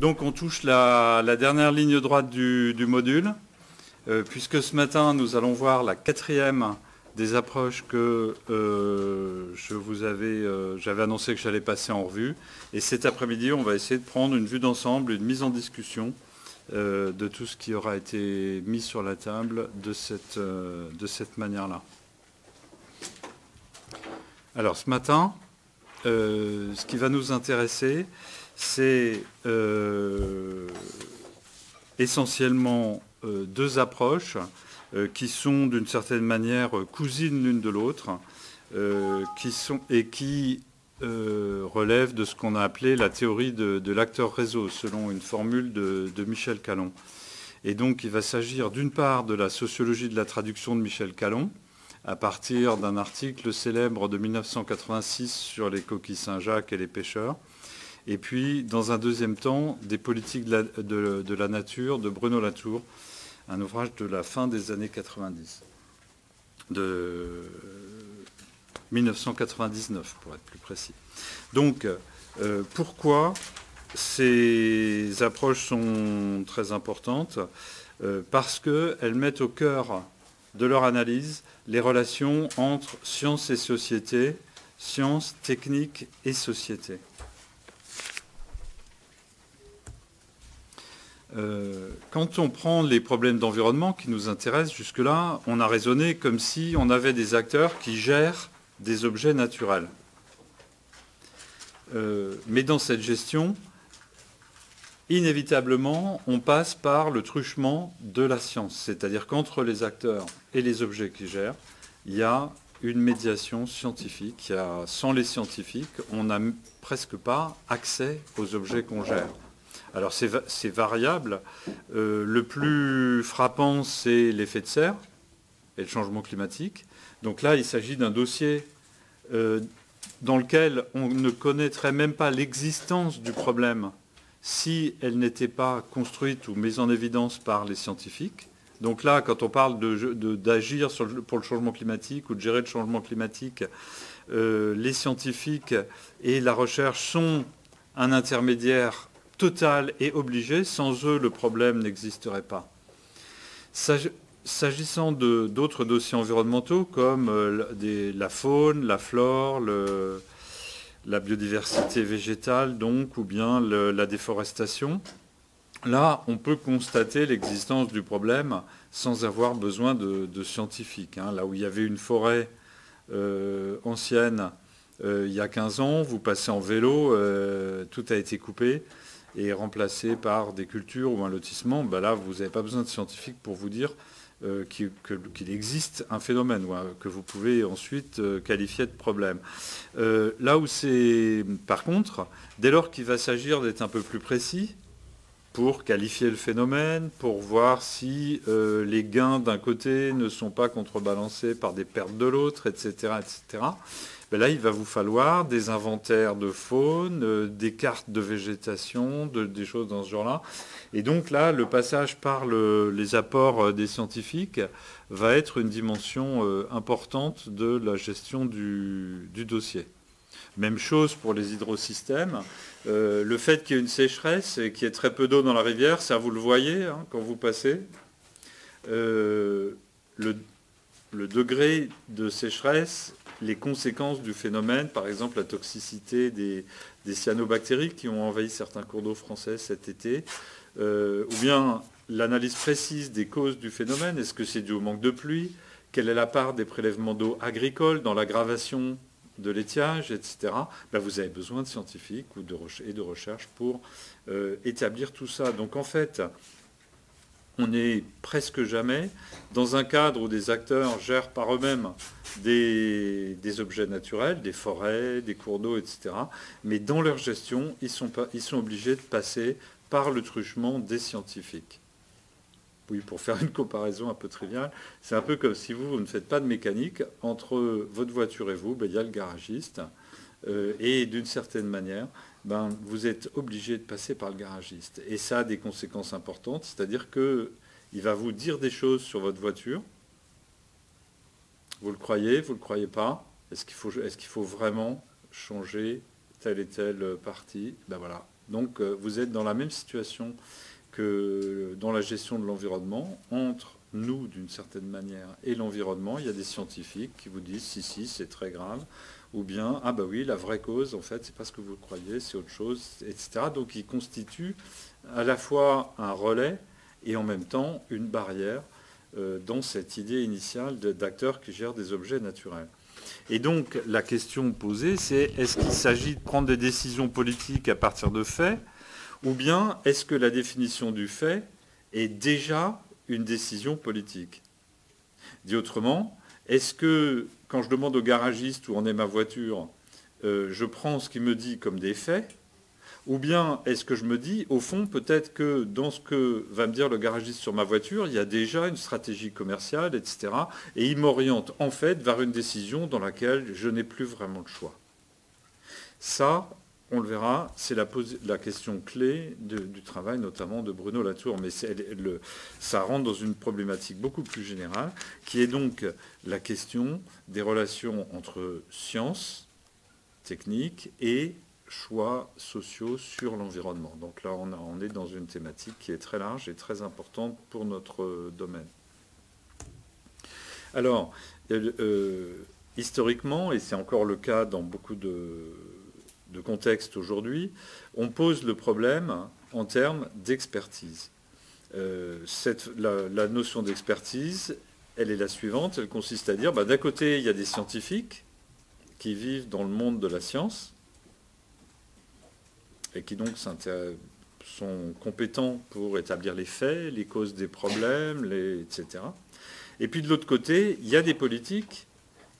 Donc on touche la, dernière ligne droite du, module, euh, puisque ce matin nous allons voir la quatrième des approches que euh, euh, j'avais annoncé que j'allais passer en revue. Et cet après-midi, on va essayer de prendre une vue d'ensemble, une mise en discussion de tout ce qui aura été mis sur la table de cette, de cette manière-là. Alors ce matin, ce qui va nous intéresser, c'est euh, essentiellement euh, deux approches euh, qui sont d'une certaine manière cousines l'une de l'autre et qui relèvent de ce qu'on a appelé la théorie de, l'acteur réseau, selon une formule de, de, Michel Calon. Et donc il va s'agir d'une part de la sociologie de la traduction de Michel Calon, à partir d'un article célèbre de 1986 sur les coquilles Saint-Jacques et les pêcheurs, et puis, dans un deuxième temps, des politiques de la, nature de Bruno Latour, un ouvrage de la fin des années 90, de 1999 pour être plus précis. Donc, euh, pourquoi ces approches sont très importantes? Euh, Parce qu'elles mettent au cœur de leur analyse les relations entre science et société, science, technique et société. Euh, quand on prend les problèmes d'environnement qui nous intéressent jusque-là, on a raisonné comme si on avait des acteurs qui gèrent des objets naturels. Euh, mais dans cette gestion, inévitablement, on passe par le truchement de la science. C'est-à-dire qu'entre les acteurs et les objets qui gèrent, il y a une médiation scientifique. sans les scientifiques, on n'a presque pas accès aux objets qu'on gère. Alors c'est variable. Euh, le plus frappant, c'est l'effet de serre et le changement climatique. Donc là, il s'agit d'un dossier euh, dans lequel on ne connaîtrait même pas l'existence du problème si elle n'était pas construite ou mise en évidence par les scientifiques. Donc là, quand on parle d'agir pour le changement climatique ou de gérer le changement climatique, euh, les scientifiques et la recherche sont un intermédiaire total et obligé. Sans eux, le problème n'existerait pas. S'agissant d'autres dossiers environnementaux comme euh, la faune, la flore, la biodiversité végétale, donc, ou bien la déforestation, là, on peut constater l'existence du problème sans avoir besoin de, scientifiques. Hein. Là où il y avait une forêt euh, ancienne euh, il y a 15 ans, vous passez en vélo, tout a été coupé et remplacé par des cultures ou un lotissement, ben là, vous n'avez pas besoin de scientifiques pour vous dire euh, qu'il existe un phénomène que vous pouvez ensuite euh, qualifier de problème. Euh, là où c'est, par contre, dès lors qu'il va s'agir d'être un peu plus précis, pour qualifier le phénomène, pour voir si les gains d'un côté ne sont pas contrebalancés par des pertes de l'autre, etc., etc. Là, il va vous falloir des inventaires de faune, euh, des cartes de végétation, des choses dans ce genre-là. Et donc là, le passage par les apports euh, des scientifiques va être une dimension euh, importante de la gestion du, dossier. Même chose pour les hydrosystèmes. le fait qu'il y ait une sécheresse et qu'il y ait très peu d'eau dans la rivière, ça vous le voyez hein, quand vous passez. Degré de sécheresse les conséquences du phénomène, par exemple la toxicité des, cyanobactéries qui ont envahi certains cours d'eau français cet été, euh, ou bien l'analyse précise des causes du phénomène, est-ce que c'est dû au manque de pluie, quelle est la part des prélèvements d'eau agricoles dans l'aggravation de l'étiage, etc., ben, vous avez besoin de scientifiques et de recherche pour euh, établir tout ça. Donc en fait, on n'est presque jamais dans un cadre où des acteurs gèrent par eux-mêmes des, objets naturels, des forêts, des cours d'eau, etc. Mais dans leur gestion, ils sont, ils sont obligés de passer par le truchement des scientifiques. Oui, pour faire une comparaison un peu triviale, c'est un peu comme si vous, vous, ne faites pas de mécanique, entre votre voiture et vous, ben, il y a le garagiste, euh, et d'une certaine manière, ben, vous êtes obligé de passer par le garagiste. Et ça a des conséquences importantes, c'est-à-dire qu'il va vous dire des choses sur votre voiture. Vous le croyez, vous ne le croyez pas. Est-ce qu'il faut, est faut vraiment changer telle et telle partie? Ben voilà, Donc vous êtes dans la même situation que dans la gestion de l'environnement, entre nous d'une certaine manière et l'environnement, il y a des scientifiques qui vous disent si si c'est très grave, ou bien ah bah oui la vraie cause en fait c'est pas ce que vous croyez, c'est autre chose, etc. Donc il constitue à la fois un relais et en même temps une barrière euh, dans cette idée initiale d'acteurs qui gèrent des objets naturels. Et donc la question posée c'est est-ce qu'il s'agit de prendre des décisions politiques à partir de faits ou bien est-ce que la définition du fait est déjà une décision politique? Dit autrement, est-ce que quand je demande au garagiste où en est ma voiture, euh, je prends ce qu'il me dit comme des faits ou bien est-ce que je me dis, au fond, peut-être que dans ce que va me dire le garagiste sur ma voiture, il y a déjà une stratégie commerciale, etc. Et il m'oriente en fait vers une décision dans laquelle je n'ai plus vraiment le choix. Ça, on le verra, c'est la, question clé du travail, notamment de Bruno Latour. Mais ça rentre dans une problématique beaucoup plus générale, qui est donc la question des relations entre science, technique et choix sociaux sur l'environnement. Donc là, on, est dans une thématique qui est très large et très importante pour notre domaine. Alors, euh, euh, historiquement, et c'est encore le cas dans beaucoup de de contexte aujourd'hui, on pose le problème en termes d'expertise. Euh, la, notion d'expertise, elle est la suivante, elle consiste à dire, bah, d'un côté, il y a des scientifiques qui vivent dans le monde de la science et qui donc sont compétents pour établir les faits, les causes des problèmes, etc. Et puis de l'autre côté, il y a des politiques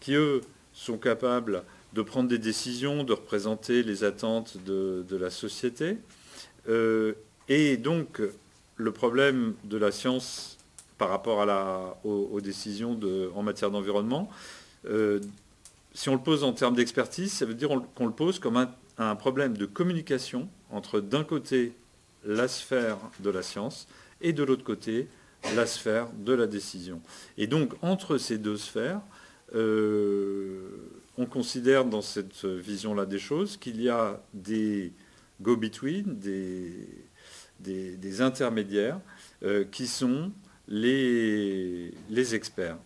qui, eux, sont capables de prendre des décisions, de représenter les attentes de, la société. Euh, et donc, le problème de la science par rapport aux, décisions en matière d'environnement, euh, si on le pose en termes d'expertise, ça veut dire qu'on le pose comme un problème de communication entre d'un côté la sphère de la science et de l'autre côté la sphère de la décision. Et donc entre ces deux sphères, on considère dans cette vision-là des choses qu'il y a des go-between, des, intermédiaires, euh, qui sont les, experts.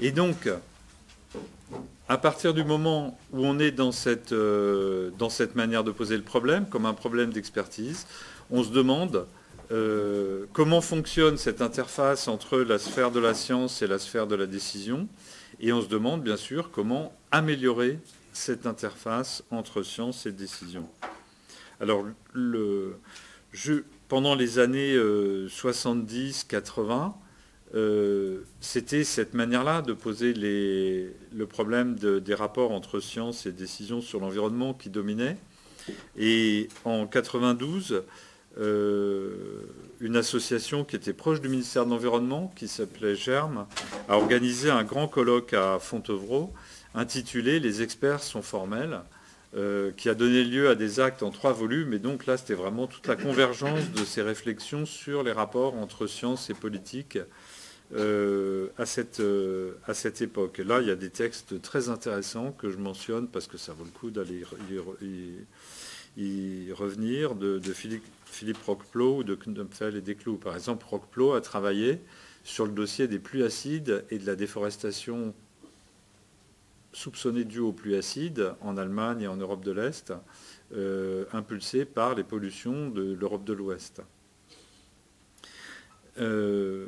Et donc, à partir du moment où on est euh, dans cette manière de poser le problème, comme un problème d'expertise, on se demande euh, comment fonctionne cette interface entre la sphère de la science et la sphère de la décision? Et on se demande bien sûr comment améliorer cette interface entre science et décision. Alors, pendant les années 70-80, euh, euh, c'était cette manière-là de poser le problème des rapports entre science et décision sur l'environnement qui dominait. Et en 92, euh, une association qui était proche du ministère de l'Environnement, qui s'appelait Germe, a organisé un grand colloque à Fontevraud intitulé Les experts sont formels, euh, qui a donné lieu à des actes en trois volumes. Et donc là, c'était vraiment toute la convergence de ces réflexions sur les rapports entre science et politique euh, à, cette, à cette époque. là, il y a des textes très intéressants que je mentionne parce que ça vaut le coup d'aller y, revenir, de Philippe Philippe Roqueplot ou de Knopfel et Desclous. Par exemple, Roqueplot a travaillé sur le dossier des pluies acides et de la déforestation soupçonnée due aux pluies acides en Allemagne et en Europe de l'Est, euh, impulsée par les pollutions de l'Europe de l'Ouest. Euh,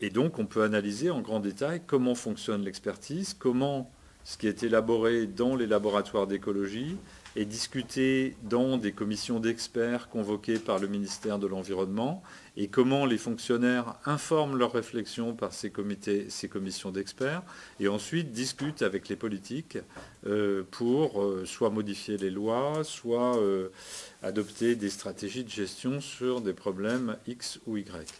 et donc, on peut analyser en grand détail comment fonctionne l'expertise, comment ce qui est élaboré dans les laboratoires d'écologie est discuté dans des commissions d'experts convoquées par le ministère de l'Environnement et comment les fonctionnaires informent leurs réflexions par ces, comités, ces commissions d'experts et ensuite discutent avec les politiques euh, pour euh, soit modifier les lois, soit euh, adopter des stratégies de gestion sur des problèmes X ou Y.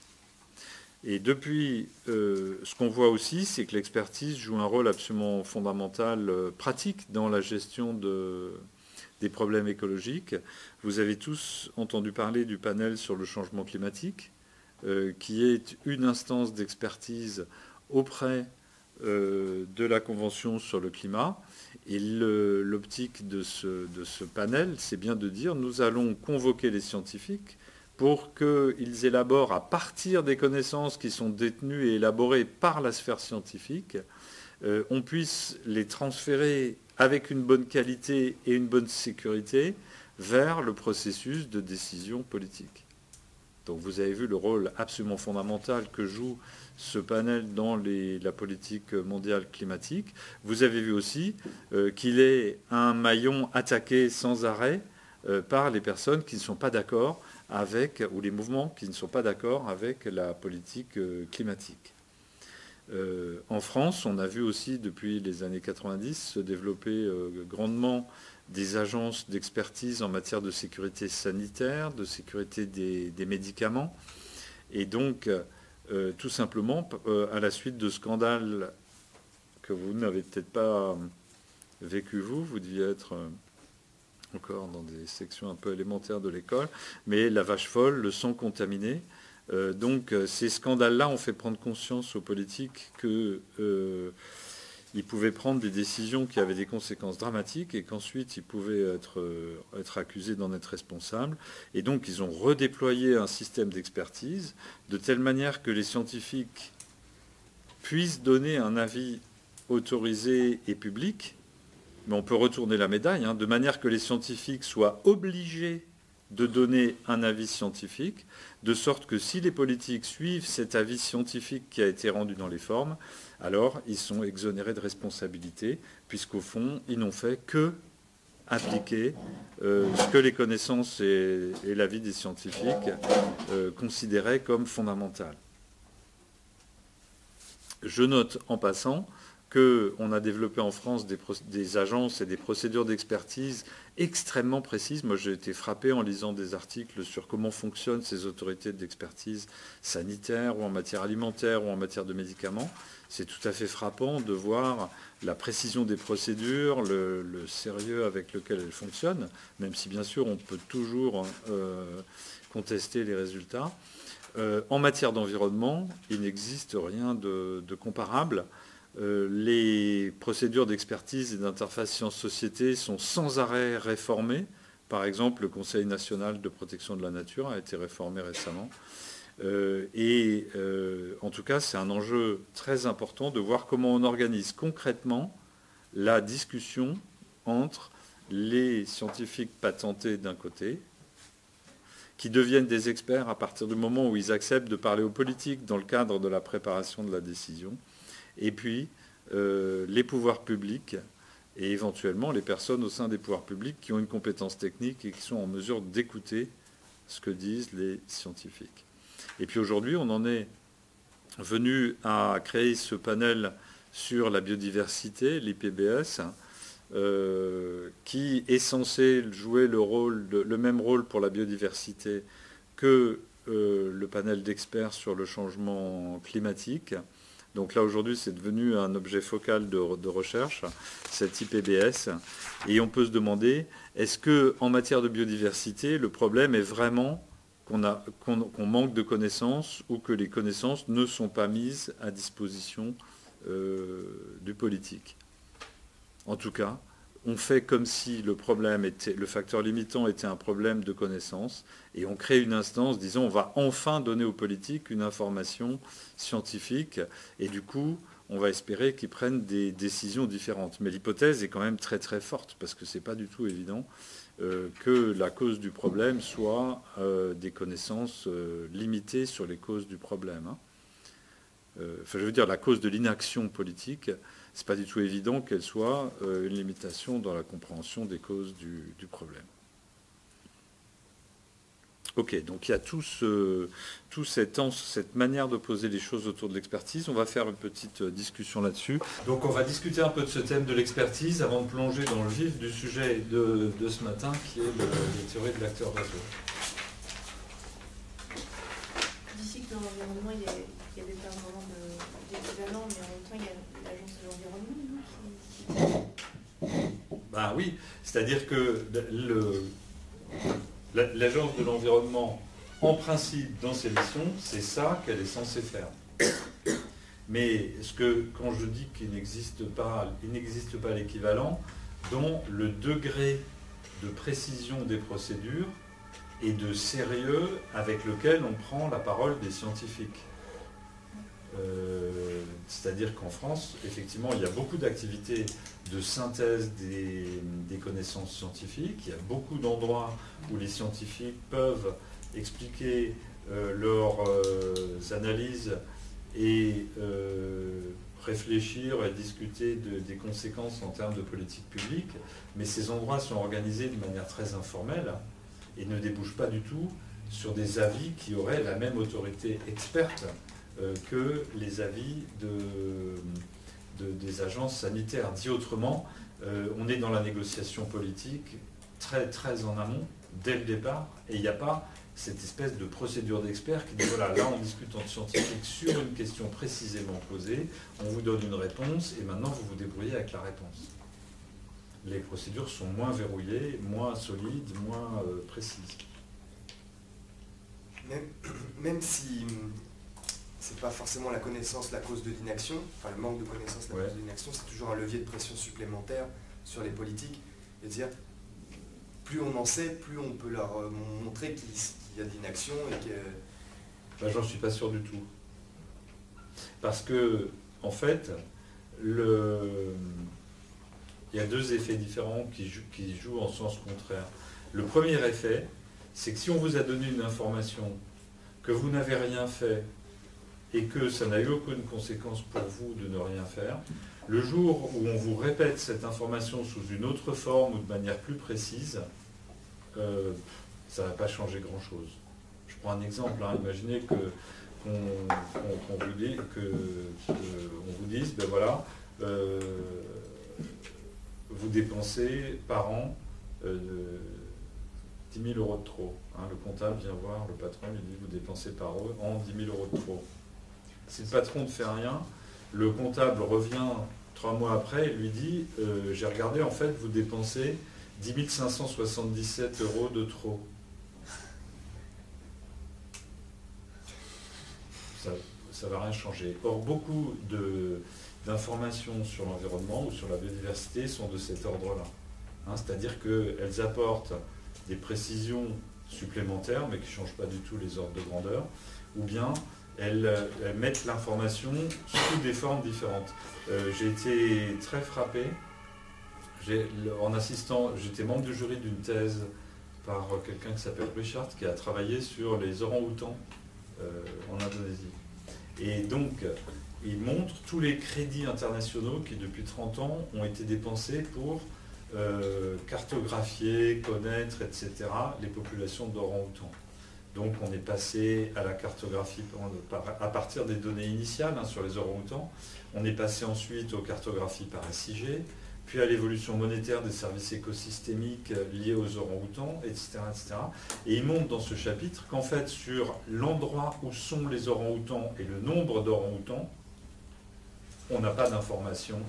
Et depuis, ce qu'on voit aussi, c'est que l'expertise joue un rôle absolument fondamental, pratique dans la gestion de, des problèmes écologiques. Vous avez tous entendu parler du panel sur le changement climatique, euh, qui est une instance d'expertise auprès euh, de la Convention sur le climat Et l'optique de ce, panel, c'est bien de dire nous allons convoquer les scientifiques pour qu'ils élaborent à partir des connaissances qui sont détenues et élaborées par la sphère scientifique, euh, on puisse les transférer avec une bonne qualité et une bonne sécurité vers le processus de décision politique. Donc vous avez vu le rôle absolument fondamental que joue ce panel dans la politique mondiale climatique. Vous avez vu aussi euh, qu'il est un maillon attaqué sans arrêt euh, par les personnes qui ne sont pas d'accord avec, ou les mouvements qui ne sont pas d'accord avec la politique euh, climatique. En France, on a vu aussi depuis les années 90 se développer grandement des agences d'expertise en matière de sécurité sanitaire, de sécurité des médicaments. Et donc, euh, tout simplement euh, à la suite de scandales que vous n'avez peut-être pas euh, vécu vous, vous deviez être encore dans des sections un peu élémentaires de l'école, mais la vache folle, le sang contaminé. Donc ces scandales-là ont fait prendre conscience aux politiques que ils pouvaient prendre des décisions qui avaient des conséquences dramatiques et qu'ensuite ils pouvaient être, euh, être accusés d'en être responsables. Et donc ils ont redéployé un système d'expertise de telle manière que les scientifiques puissent donner un avis autorisé et public, mais on peut retourner la médaille, hein, de manière que les scientifiques soient obligés de donner un avis scientifique, de sorte que si les politiques suivent cet avis scientifique qui a été rendu dans les formes, alors ils sont exonérés de responsabilité, puisqu'au fond, ils n'ont fait que appliquer euh, ce que les connaissances et, l'avis des scientifiques euh, considéraient comme fondamental. Je note en passant qu'on a développé en France des, agences et des procédures d'expertise extrêmement précises. Moi, j'ai été frappé en lisant des articles sur comment fonctionnent ces autorités d'expertise sanitaire ou en matière alimentaire ou en matière de médicaments. C'est tout à fait frappant de voir la précision des procédures, le, sérieux avec lequel elles fonctionnent, même si bien sûr on peut toujours euh, contester les résultats. Euh, en matière d'environnement, il n'existe rien de comparable. Euh, les procédures d'expertise et d'interface sciences-société sont sans arrêt réformées. Par exemple, le Conseil national de protection de la nature a été réformé récemment. Euh, et euh, en tout cas, c'est un enjeu très important de voir comment on organise concrètement la discussion entre les scientifiques patentés d'un côté, qui deviennent des experts à partir du moment où ils acceptent de parler aux politiques dans le cadre de la préparation de la décision, et puis euh, les pouvoirs publics et éventuellement les personnes au sein des pouvoirs publics qui ont une compétence technique et qui sont en mesure d'écouter ce que disent les scientifiques. Et puis aujourd'hui, on en est venu à créer ce panel sur la biodiversité, l'IPBS, euh, qui est censé jouer le, même rôle pour la biodiversité que euh, le panel d'experts sur le changement climatique. Donc là, aujourd'hui, c'est devenu un objet focal de, recherche, cet IPBS. Et on peut se demander, est-ce qu'en matière de biodiversité, le problème est vraiment qu'on manque de connaissances ou que les connaissances ne sont pas mises à disposition euh, du politique? En tout cas, on fait comme si le problème était, le facteur limitant était un problème de connaissance, et on crée une instance disons on va enfin donner aux politiques une information scientifique, et du coup, on va espérer qu'ils prennent des décisions différentes. Mais l'hypothèse est quand même très très forte, parce que ce n'est pas du tout évident euh, que la cause du problème soit euh, des connaissances euh, limitées sur les causes du problème. Hein. Enfin, je veux dire, la cause de l'inaction politique, n'est pas du tout évident qu'elle soit une limitation dans la compréhension des causes du, problème. Ok, donc il y a tout, ce, tout cette, cette, manière de poser les choses autour de l'expertise. On va faire une petite euh, discussion là-dessus. Donc on va discuter un peu de ce thème de l'expertise avant de plonger dans le vif du sujet de, ce matin, qui est les théories de l'acteur réseau. D'ici que dans l'environnement, il y y a des termes vraiment d'équivalent, mais en même temps, il y a ben oui, c'est-à-dire que l'agence de l'environnement, en principe, dans ses missions, c'est ça qu'elle est censée faire. Mais ce que, quand je dis qu'il n'existe pas, il n'existe pas l'équivalent, dont le degré de précision des procédures et de sérieux avec lequel on prend la parole des scientifiques. Euh, c'est-à-dire qu'en France, effectivement, il y a beaucoup d'activités de synthèse des, connaissances scientifiques. Il y a beaucoup d'endroits où les scientifiques peuvent expliquer euh, leurs euh, analyses et réfléchir et discuter des conséquences en termes de politique publique. Mais ces endroits sont organisés de manière très informelle et ne débouchent pas du tout sur des avis qui auraient la même autorité experte que les avis des agences sanitaires. Dit autrement, euh, on est dans la négociation politique très très en amont, dès le départ, et il n'y a pas cette espèce de procédure d'expert qui dit voilà, là on discute en scientifique sur une question précisément posée, on vous donne une réponse et maintenant vous vous débrouillez avec la réponse. Les procédures sont moins verrouillées, moins solides, moins euh, précises. Même si c'est pas forcément la connaissance la cause de l'inaction, enfin le manque de connaissance la cause de l'inaction, c'est toujours un levier de pression supplémentaire sur les politiques. Et dire, plus on en sait, plus on peut leur euh, montrer qu'il y a de l'inaction et que. Ben, J'en suis pas sûr du tout. Parce que, en fait, le... il y a deux effets différents qui qui jouent en sens contraire. Le premier effet, c'est que si on vous a donné une information, que vous n'avez rien fait et que ça n'a eu aucune conséquence pour vous de ne rien faire, le jour où on vous répète cette information sous une autre forme ou de manière plus précise, euh, ça ne va pas changer grand-chose. Je prends un exemple. Hein. Imaginez que qu'on vous, dise, que, vous dise, ben voilà, euh, vous dépensez par an 10 euh, 000 euros de trop. Hein. le comptable vient voir le patron, il dit vous dépensez par an 10 000 euros de trop. Si le patron ne fait rien, le comptable revient trois mois après et lui dit euh, J'ai regardé, en fait, vous dépensez 10 577 euros de trop. Ça ne va rien changer. Or, beaucoup d'informations sur l'environnement ou sur la biodiversité sont de cet ordre-là. Hein, c'est-à-dire qu'elles apportent des précisions supplémentaires, mais qui ne changent pas du tout les ordres de grandeur, ou bien elles, mettent l'information sous des formes différentes. Euh, j'ai été très frappé en assistant, j'étais membre du jury d'une thèse par quelqu'un qui s'appelle Richard, qui a travaillé sur les orang-outans euh, en Indonésie. Et donc, il montre tous les crédits internationaux qui, depuis 30 ans, ont été dépensés pour euh, cartographier, connaître, etc., les populations d'orang-outans. Donc on est passé à la cartographie à partir des données initiales hein, sur les orang-outans. On est passé ensuite aux cartographies par SIG, puis à l'évolution monétaire des services écosystémiques liés aux orang-outans, etc., etc. Et il montre dans ce chapitre qu'en fait, sur l'endroit où sont les orang-outans et le nombre d'orang-outans, on n'a pas d'informations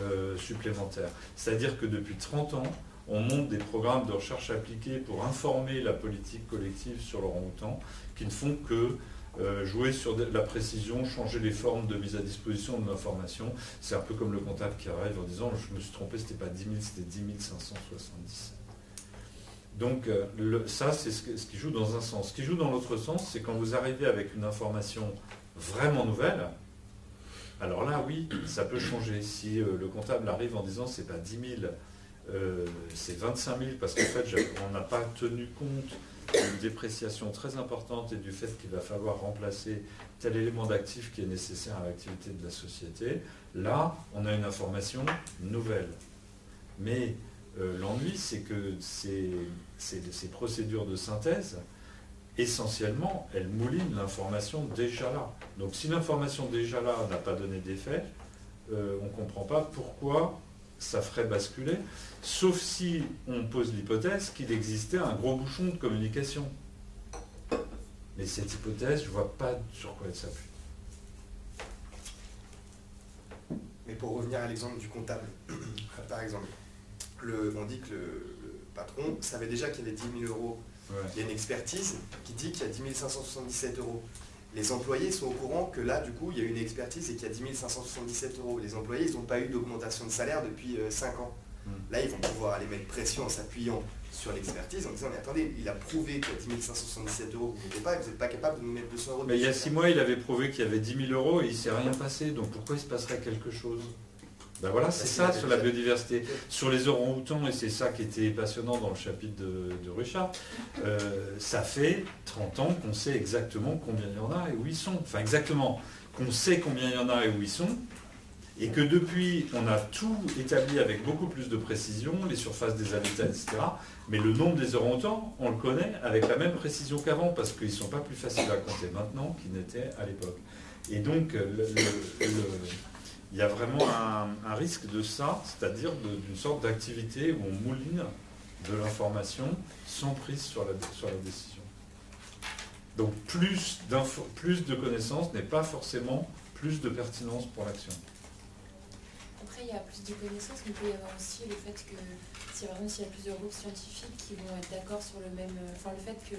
euh, supplémentaires. C'est-à-dire que depuis 30 ans, on monte des programmes de recherche appliquée pour informer la politique collective sur l'orang-outan, qui ne font que euh, jouer sur la précision, changer les formes de mise à disposition de l'information. C'est un peu comme le comptable qui arrive en disant je me suis trompé, c'était pas 10 000, c'était 10 577. Donc euh, ça, c'est ce, qui joue dans un sens. Ce qui joue dans l'autre sens, c'est quand vous arrivez avec une information vraiment nouvelle, alors là, oui, ça peut changer. Si euh, le comptable arrive en disant c'est pas 10 000, euh, c'est 25 000 parce qu'en fait, on n'a pas tenu compte d'une dépréciation très importante et du fait qu'il va falloir remplacer tel élément d'actif qui est nécessaire à l'activité de la société. Là, on a une information nouvelle. Mais euh, l'ennui, c'est que ces, procédures de synthèse, essentiellement, elles moulinent l'information déjà là. Donc si l'information déjà là n'a pas donné d'effet, euh, on ne comprend pas pourquoi ça ferait basculer, sauf si on pose l'hypothèse qu'il existait un gros bouchon de communication. Mais cette hypothèse, je ne vois pas sur quoi elle s'appuie. Mais pour revenir à l'exemple du comptable, par exemple, le, on dit que le, patron savait déjà qu'il y avait 10 000 euros. Il y a une expertise qui dit qu'il y a 10 577 euros. Les employés sont au courant que là, du coup, il y a une expertise et qu'il y a 10 577 euros. Les employés, ils n'ont pas eu d'augmentation de salaire depuis 5 euh, ans. Hmm. Là, ils vont pouvoir aller mettre pression en s'appuyant sur l'expertise en disant mais attendez, il a prouvé qu'il y a 10 577 euros, vous n'êtes pas, vous n'êtes pas capable de nous mettre 200 euros. Mais il y a 6 mois, il avait prouvé qu'il y avait 10 000 euros et il ne s'est rien passé. Donc pourquoi il se passerait quelque chose? Ben voilà, c'est ça sur la biodiversité. Sur les orang-outans, et c'est ça qui était passionnant dans le chapitre de, de Richard, euh, ça fait 30 ans qu'on sait exactement combien il y en a et où ils sont. Enfin exactement, qu'on sait combien il y en a et où ils sont, et que depuis, on a tout établi avec beaucoup plus de précision, les surfaces des habitats, etc. Mais le nombre des orang-outans, on le connaît avec la même précision qu'avant, parce qu'ils ne sont pas plus faciles à compter maintenant qu'ils n'étaient à l'époque. Et donc, le il y a vraiment un, risque de ça, c'est-à-dire d'une sorte d'activité où on mouline de l'information sans prise sur la, sur la décision. Donc plus, plus de connaissances n'est pas forcément plus de pertinence pour l'action. Après, il y a plus de connaissances, mais il peut y avoir aussi le fait que si vraiment s'il y a plusieurs groupes scientifiques qui vont être d'accord sur le même. Enfin, le fait que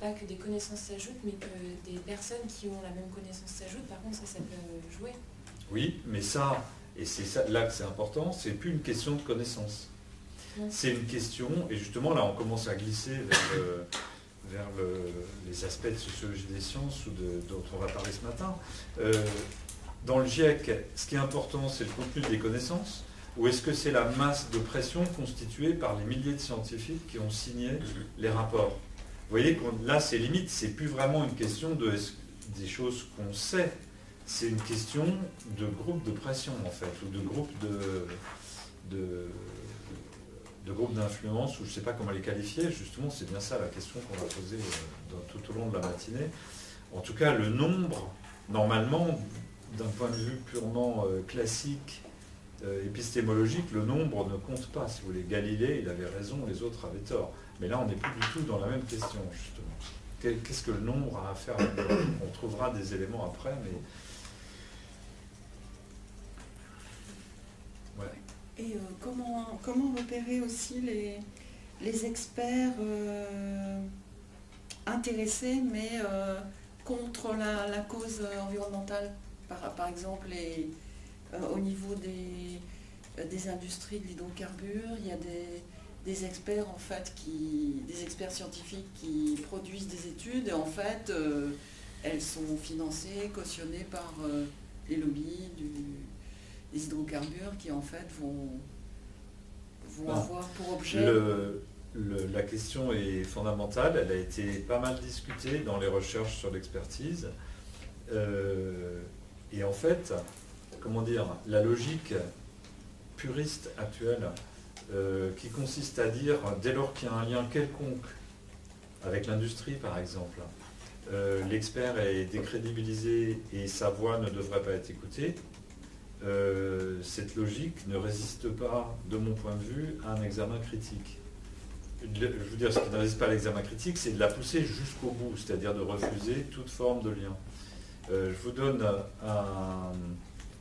pas que des connaissances s'ajoutent, mais que des personnes qui ont la même connaissance s'ajoutent, par contre, ça, ça peut jouer. Oui, mais ça, et c'est là que c'est important, c'est plus une question de connaissance. C'est une question, et justement là on commence à glisser vers, les aspects de sociologie des sciences ou dont on va parler ce matin. Euh, dans le GIEC, ce qui est important, c'est le contenu des connaissances, ou est-ce que c'est la masse de pression constituée par les milliers de scientifiques qui ont signé les rapports? Vous voyez que là, c'est limite, c'est plus vraiment une question de, des choses qu'on sait c'est une question de groupe de pression en fait, ou de groupe de, de, d'influence, ou je ne sais pas comment les qualifier, justement c'est bien ça la question qu'on va poser euh, tout au long de la matinée. En tout cas, le nombre, normalement, d'un point de vue purement euh, classique, euh, épistémologique, le nombre ne compte pas. Si vous voulez, Galilée, il avait raison, les autres avaient tort. Mais là, on n'est plus du tout dans la même question, justement. Qu'est-ce que le nombre a à faire On trouvera des éléments après, mais Et euh, comment, comment repérer aussi les, les experts euh, intéressés, mais euh, contre la, cause environnementale, par, par exemple au niveau des, des industries de l'hydrocarbure, il y a des, experts en fait qui des experts scientifiques qui produisent des études et en fait elles sont financées, cautionnées par les lobbies du, des hydrocarbures qui en fait vont, vont avoir pour objet... la question est fondamentale, elle a été pas mal discutée dans les recherches sur l'expertise. Euh, et en fait, comment dire, la logique puriste actuelle, euh, qui consiste à dire, dès lors qu'il y a un lien quelconque avec l'industrie par exemple, euh, l'expert est décrédibilisé et sa voix ne devrait pas être écoutée, euh, cette logique ne résiste pas, de mon point de vue, à un examen critique. Je veux dire, ce qui ne résiste pas à l'examen critique, c'est de la pousser jusqu'au bout, c'est-à-dire de refuser toute forme de lien. Euh, je vous donne un,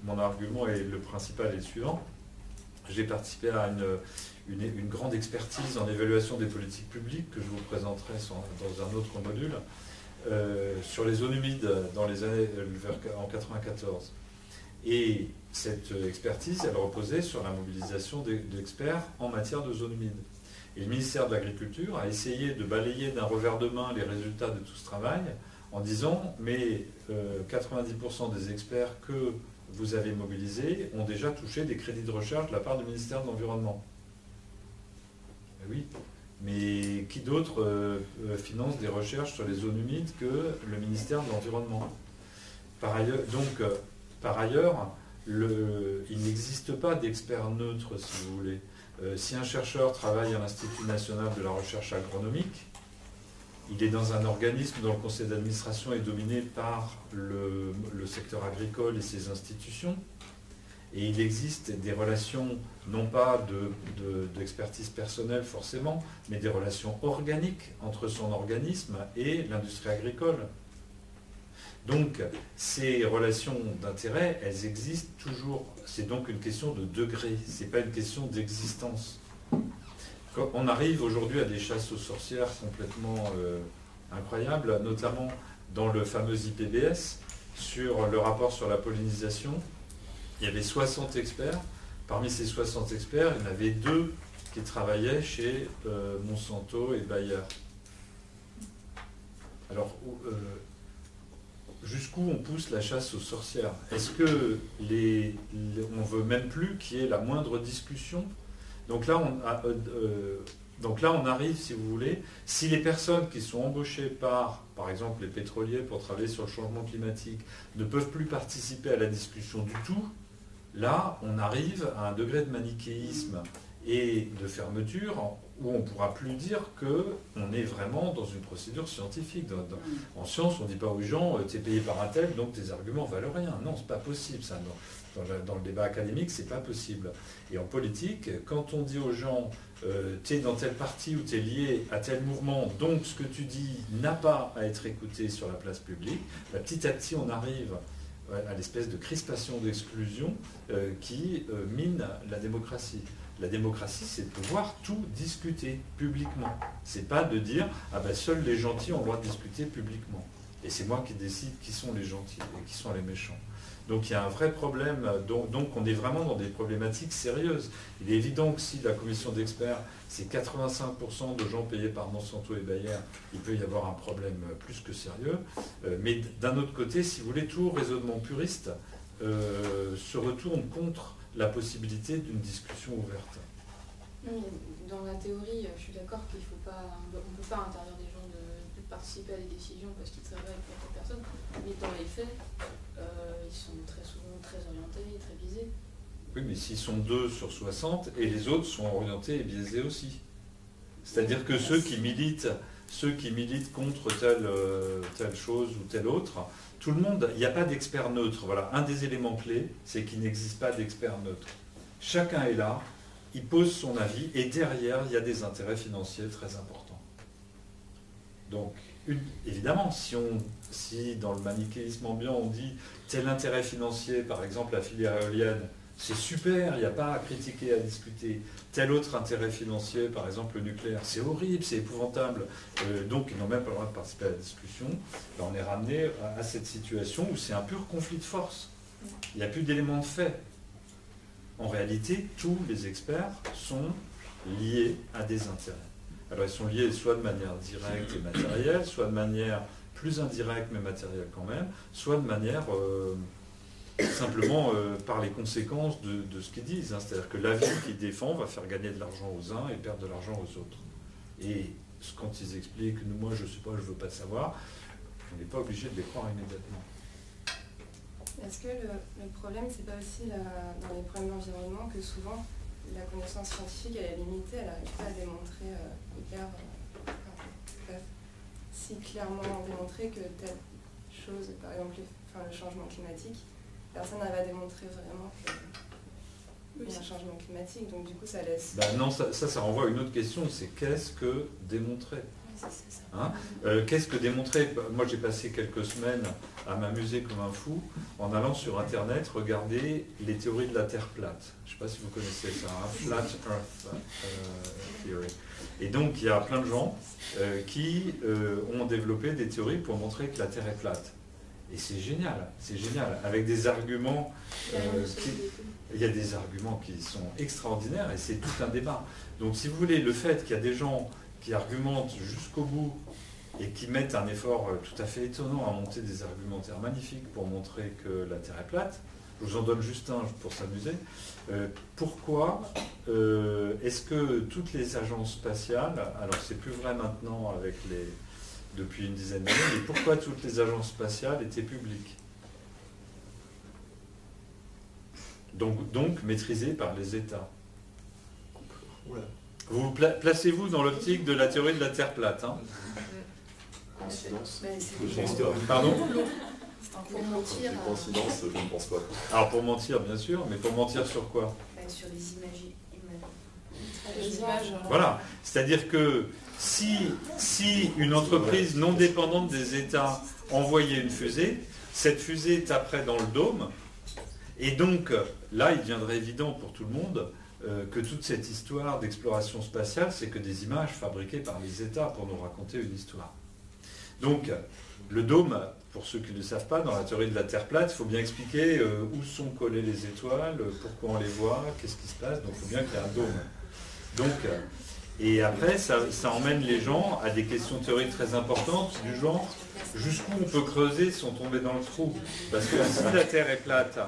mon argument et le principal est le suivant. J'ai participé à une, grande expertise en évaluation des politiques publiques que je vous présenterai dans un autre module euh, sur les zones humides dans les années en 1994. Et cette expertise, elle reposait sur la mobilisation d'experts en matière de zones humides. Et le ministère de l'Agriculture a essayé de balayer d'un revers de main les résultats de tout ce travail en disant mais 90% euh, des experts que vous avez mobilisés ont déjà touché des crédits de recherche de la part du ministère de l'Environnement. Eh oui, mais qui d'autre euh, euh, finance des recherches sur les zones humides que le ministère de l'Environnement? Par ailleurs, donc, par ailleurs, il n'existe pas d'expert neutre, si vous voulez. Euh, si un chercheur travaille à l'Institut national de la recherche agronomique, il est dans un organisme dont le conseil d'administration est dominé par le, secteur agricole et ses institutions. Et il existe des relations, non pas d'expertise personnelle forcément, mais des relations organiques entre son organisme et l'industrie agricole. Donc, ces relations d'intérêt, elles existent toujours. C'est donc une question de degré, ce n'est pas une question d'existence. On arrive aujourd'hui à des chasses aux sorcières complètement euh, incroyables, notamment dans le fameux IPBS, sur le rapport sur la pollinisation, il y avait 60 experts. Parmi ces 60 experts, il y en avait deux qui travaillaient chez euh, Monsanto et Bayer. Alors, euh, jusqu'où on pousse la chasse aux sorcières? Est-ce que les, on veut même plus qu'il y ait la moindre discussion? Donc là, on euh, donc là, on arrive, si vous voulez, si les personnes qui sont embauchées par, par exemple, les pétroliers pour travailler sur le changement climatique ne peuvent plus participer à la discussion du tout, là, on arrive à un degré de manichéisme et de fermeture où on ne pourra plus dire qu'on est vraiment dans une procédure scientifique. en science, on ne dit pas aux gens, euh, tu es payé par un tel, donc tes arguments valent rien. Non, ce n'est pas possible ça. Dans, le débat académique, ce n'est pas possible. Et en politique, quand on dit aux gens, euh, tu es dans tel parti ou tu es lié à tel mouvement, donc ce que tu dis n'a pas à être écouté sur la place publique, bah, petit à petit, on arrive à l'espèce de crispation d'exclusion euh, qui mine la démocratie. La démocratie, c'est de pouvoir tout discuter publiquement. C'est pas de dire ah ben seuls les gentils ont le droit de discuter publiquement. Et c'est moi qui décide qui sont les gentils et qui sont les méchants. Donc il y a un vrai problème, donc, on est vraiment dans des problématiques sérieuses. Il est évident que si la commission d'experts, c'est 85% de gens payés par Monsanto et Bayer, il peut y avoir un problème plus que sérieux. Euh, mais d'un autre côté, si vous voulez, tout raisonnement puriste euh, se retourne contre la possibilité d'une discussion ouverte. dans la théorie, je suis d'accord qu'il faut pas, on ne peut pas interdire des gens de, participer à des décisions parce qu'ils travaillent pour d'autres personnes, mais dans les faits, euh, ils sont très souvent très orientés et très biaisés. Oui, mais s'ils sont deux sur 60 et les autres sont orientés et biaisés aussi. C'est-à-dire que ceux qui militent, ceux qui militent contre telle, euh, telle chose ou telle autre, tout le monde, il n'y a pas d'expert neutre. Voilà, un des éléments clés, c'est qu'il n'existe pas d'expert neutre. Chacun est là, il pose son avis, et derrière, il y a des intérêts financiers très importants. Donc, évidemment, si, si dans le manichéisme ambiant, on dit tel intérêt financier, par exemple la filière éolienne, c'est super, il n'y a pas à critiquer, à discuter. Tel autre intérêt financier, par exemple le nucléaire, c'est horrible, c'est épouvantable. Euh, donc ils n'ont même pas le droit de participer à la discussion. Ben, on est ramené à, cette situation où c'est un pur conflit de force. Il n'y a plus d'éléments de fait. En réalité, tous les experts sont liés à des intérêts. Alors ils sont liés soit de manière directe et matérielle, soit de manière plus indirecte mais matérielle quand même, soit de manière... Euh, simplement euh, par les conséquences de, ce qu'ils disent. Hein. C'est-à-dire que l'avis qu'ils défendent va faire gagner de l'argent aux uns et perdre de l'argent aux autres. Et quand ils expliquent, moi je ne sais pas, je ne veux pas savoir, on n'est pas obligé de les croire immédiatement. Est-ce que le, problème, c'est pas aussi dans les problèmes d'environnement que souvent la connaissance scientifique est limitée, elle n'arrive pas à démontrer euh, euh, si clairement démontrer que telle chose, par exemple le changement climatique, personne n'avait à démontrer vraiment qu'il y a un changement climatique, donc du coup ça laisse... Bah non, ça, ça, renvoie à une autre question, c'est qu'est-ce que démontrer hein euh, Qu'est-ce que démontrer bah, Moi j'ai passé quelques semaines à m'amuser comme un fou en allant sur Internet regarder les théories de la Terre plate. Je ne sais pas si vous connaissez ça, hein, Flat Earth euh, Theory. Et donc il y a plein de gens euh, qui ont développé des théories pour montrer que la Terre est plate. Et c'est génial, c'est génial, avec des arguments. Euh, il y a des arguments qui sont extraordinaires et c'est tout un débat. Donc si vous voulez, le fait qu'il y a des gens qui argumentent jusqu'au bout et qui mettent un effort euh, tout à fait étonnant à monter des argumentaires magnifiques pour montrer que la Terre est plate, je vous en donne juste un pour s'amuser. Euh, pourquoi est-ce que toutes les agences spatiales, alors c'est plus vrai maintenant avec les, depuis une dizaine d'années, mais pourquoi toutes les agences spatiales étaient publiques donc, donc maîtrisées par les États. Vous placez-vous dans l'optique de la théorie de la Terre plate. Hein Pardon pour mentir. Coïncidence, je ne pense pas. Alors pour mentir, bien sûr, mais pour mentir sur quoi? Sur les images. Voilà, c'est-à-dire que si, une entreprise non dépendante des États envoyait une fusée, cette fusée taperait dans le dôme, et donc là, il deviendrait évident pour tout le monde euh, que toute cette histoire d'exploration spatiale, c'est que des images fabriquées par les États pour nous raconter une histoire. Donc, le dôme, pour ceux qui ne le savent pas, dans la théorie de la Terre plate, il faut bien expliquer euh, où sont collées les étoiles, pourquoi on les voit, qu'est-ce qui se passe. Donc il faut bien qu'il y ait un dôme. Euh, et après, ça, emmène les gens à des questions théoriques très importantes, du genre jusqu'où on peut creuser sans tomber dans le trou? Parce que si la Terre est plate,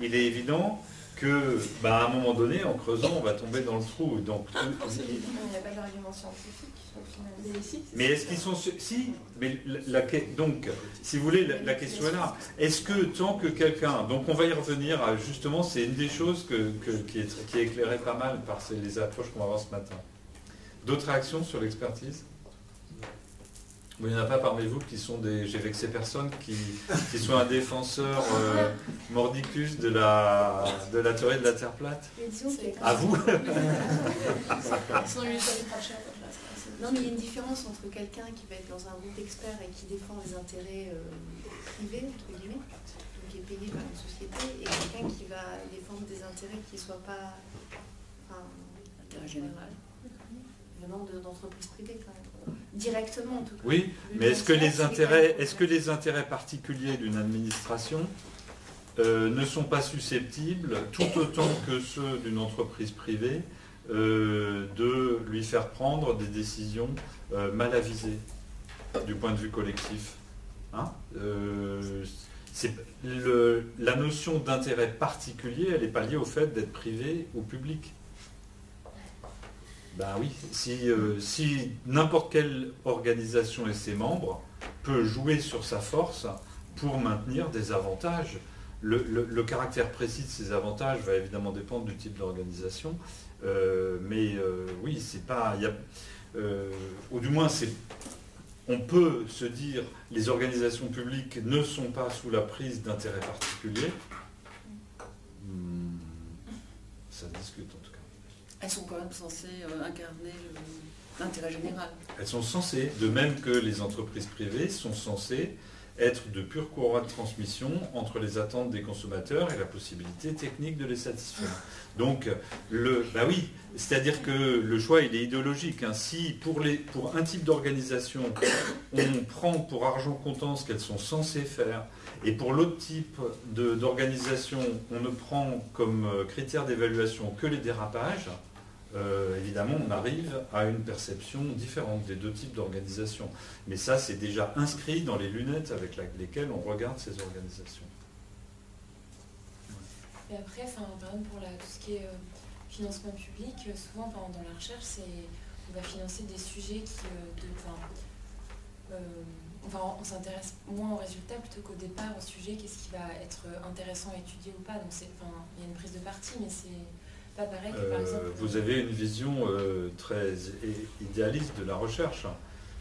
il est évident que, bah, à un moment donné, en creusant, on va tomber dans le trou. Donc, il n'y a pas d'argument scientifique. Mais est-ce qu'ils sont... Si, mais la, donc, si vous voulez, la, question est là. Est-ce que tant que quelqu'un... Donc on va y revenir, justement, c'est une des choses que, qui, est, qui, est, éclairée pas mal par les approches qu'on va voir ce matin. D'autres réactions sur l'expertise? Il n'y en a pas parmi vous qui sont des. J'ai vexé personne qui, qui soit un défenseur euh, mordicus de la, de la théorie de la Terre plate? À vous? Non, mais il y a une différence entre quelqu'un qui va être dans un groupe d'experts et qui défend les intérêts euh, privés, entre guillemets, donc qui est payé par une société, et quelqu'un qui va défendre des intérêts qui ne soient pas. Enfin, intérêt général. Venant d'entreprises privées, quand même. Directement, en tout cas. Oui, mais est-ce que, les intérêts, est -ce que les intérêts particuliers d'une administration euh, ne sont pas susceptibles, tout autant que ceux d'une entreprise privée, euh, de lui faire prendre des décisions euh, mal avisées du point de vue collectif? Hein la notion d'intérêt particulier, elle n'est pas liée au fait d'être privé ou public. Ben oui, si, si n'importe quelle organisation et ses membres peut jouer sur sa force pour maintenir des avantages. le, caractère précis de ces avantages va évidemment dépendre du type d'organisation, euh, mais euh, oui, c'est pas. Y a, euh, ou du moins, c'est. On peut se dire les organisations publiques ne sont pas sous la prise d'intérêts particuliers. Hmm, ça discute en tout cas. Elles sont quand même censées incarner l'intérêt général. Elles sont censées, de même que les entreprises privées sont censées être de pure courroie de transmission entre les attentes des consommateurs et la possibilité technique de les satisfaire. Donc, le, bah oui, c'est-à-dire que le choix, il est idéologique. Hein. Si pour, les, pour un type d'organisation, on prend pour argent comptant ce qu'elles sont censées faire, et pour l'autre type d'organisation, on ne prend comme euh, critère d'évaluation que les dérapages, euh, évidemment, on arrive à une perception différente des deux types d'organisations. Mais ça, c'est déjà inscrit dans les lunettes avec lesquelles on regarde ces organisations. Et après, exemple, pour tout ce qui est euh, financement public, euh, souvent dans la recherche, on va financer des sujets qui, on s'intéresse moins aux résultats plutôt qu'au départ au sujet, qu'est-ce qui va être intéressant à étudier ou pas. Donc il y a une prise de parti, mais c'est euh, vous avez une vision euh, très idéaliste de la recherche.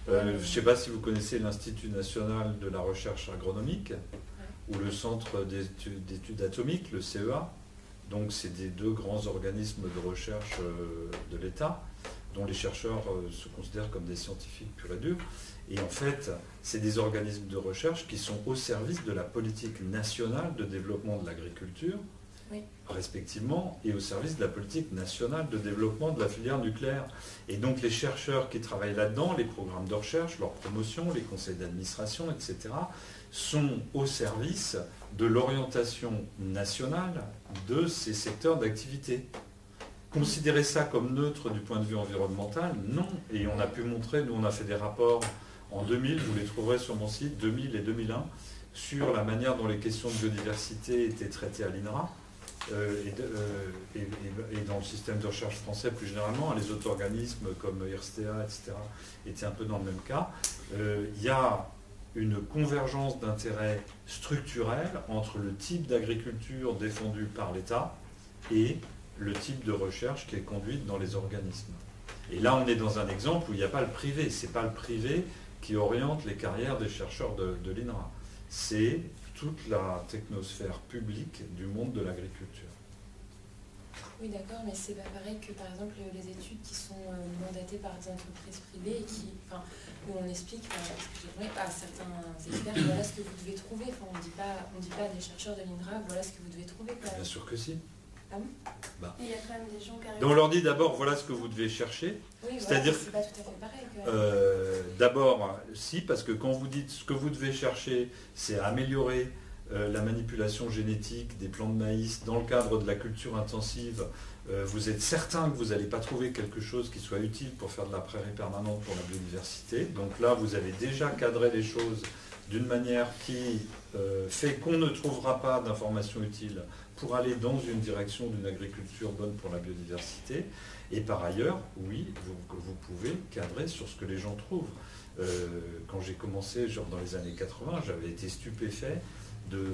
Euh, je ne sais pas si vous connaissez l'Institut national de la recherche agronomique ou le Centre d'études atomiques, le CEA. Donc c'est des deux grands organismes de recherche de l'État dont les chercheurs se considèrent comme des scientifiques purs et durs. Et en fait, c'est des organismes de recherche qui sont au service de la politique nationale de développement de l'agriculture, respectivement, et au service de la politique nationale de développement de la filière nucléaire. Et donc les chercheurs qui travaillent là-dedans, les programmes de recherche, leur promotion, les conseils d'administration, etc., sont au service de l'orientation nationale de ces secteurs d'activité. Considérer ça comme neutre du point de vue environnemental, non. Et on a pu montrer, nous on a fait des rapports en 2000, vous les trouverez sur mon site, 2000 et 2001, sur la manière dont les questions de biodiversité étaient traitées à l'INRA. Euh, euh, et, dans le système de recherche français plus généralement, les autres organismes comme IRSTEA, etc., étaient un peu dans le même cas. Euh, il y a une convergence d'intérêts structurels entre le type d'agriculture défendu par l'État et le type de recherche qui est conduite dans les organismes. Et là, on est dans un exemple où il n'y a pas le privé. Ce n'est pas le privé qui oriente les carrières des chercheurs de, de l'INRA. C'est toute la technosphère publique du monde de l'agriculture. Oui, d'accord, mais c'est pas pareil que par exemple les études qui sont euh, mandatées par des entreprises privées et qui, enfin, où on explique à certains experts voilà ce que vous devez trouver. Enfin, on ne dit pas, on dit pas à des chercheurs de l'INRA voilà ce que vous devez trouver. Bien sûr que si. Ah bon bah. Il y a quand même des gens Donc on leur dit d'abord voilà ce que vous devez chercher. Oui, c'est-à-dire. Euh, D'abord, si, parce que quand vous dites ce que vous devez chercher, c'est améliorer la manipulation génétique des plants de maïs dans le cadre de la culture intensive, vous êtes certain que vous n'allez pas trouver quelque chose qui soit utile pour faire de la prairie permanente pour la biodiversité. Donc là, vous avez déjà cadré les choses d'une manière qui fait qu'on ne trouvera pas d'informations utiles pour aller dans une direction d'une agriculture bonne pour la biodiversité. Et par ailleurs, oui, vous, pouvez cadrer sur ce que les gens trouvent. Euh, quand j'ai commencé, genre dans les années 80, j'avais été stupéfait de,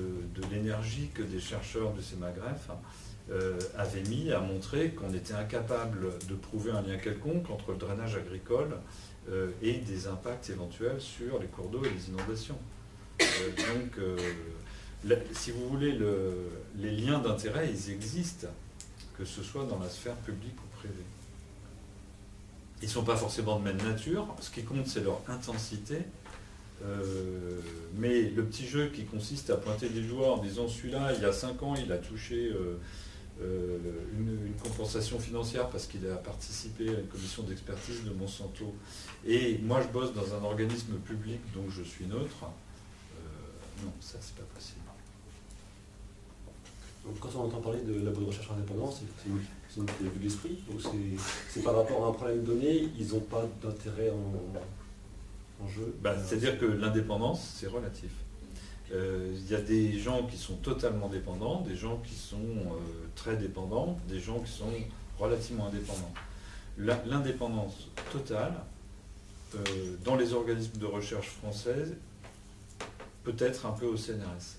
l'énergie que des chercheurs de ces euh, avaient mis à montrer qu'on était incapable de prouver un lien quelconque entre le drainage agricole euh, et des impacts éventuels sur les cours d'eau et les inondations. donc, si vous voulez, les liens d'intérêt, ils existent, que ce soit dans la sphère publique ou privée. Ils ne sont pas forcément de même nature, ce qui compte c'est leur intensité, euh, mais le petit jeu qui consiste à pointer des doigts en disant celui-là, il y a 5 ans, il a touché euh, euh, une, compensation financière parce qu'il a participé à une commission d'expertise de Monsanto, et moi je bosse dans un organisme public dont je suis neutre, non, ça c'est pas possible quand on entend parler de labo de recherche indépendant, c'est une, vue de l'esprit. c'est par rapport à un problème donné, ils n'ont pas d'intérêt en, jeu. Bah, c'est-à-dire que l'indépendance, c'est relatif. Euh, il y a des gens qui sont totalement dépendants, des gens qui sont euh, très dépendants, des gens qui sont relativement indépendants. L'indépendance totale, euh, dans les organismes de recherche françaises, peut être un peu au CNRS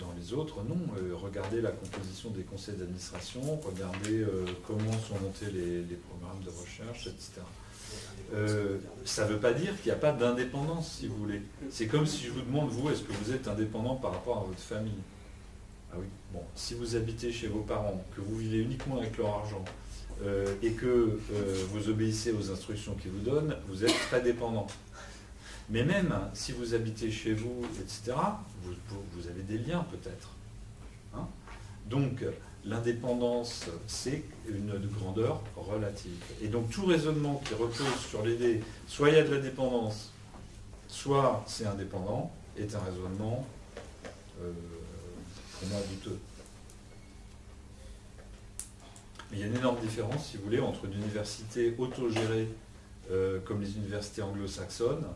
dans les autres, non. Euh, regardez la composition des conseils d'administration, regardez euh, comment sont montés les, programmes de recherche, etc. Euh, ça ne veut pas dire qu'il n'y a pas d'indépendance, si vous voulez. C'est comme si je vous demande, vous, est-ce que vous êtes indépendant par rapport à votre famille? Ah oui, bon, si vous habitez chez vos parents, que vous vivez uniquement avec leur argent, et que vous obéissez aux instructions qu'ils vous donnent, vous êtes très dépendant. Mais même si vous habitez chez vous, etc., vous, avez des liens peut-être. Hein. donc l'indépendance, c'est une grandeur relative. Et donc tout raisonnement qui repose sur l'idée, soit il y a de la dépendance, soit c'est indépendant, est un raisonnement euh, douteux. Mais il y a une énorme différence, si vous voulez, entre une université autogérée euh, comme les universités anglo-saxonnes,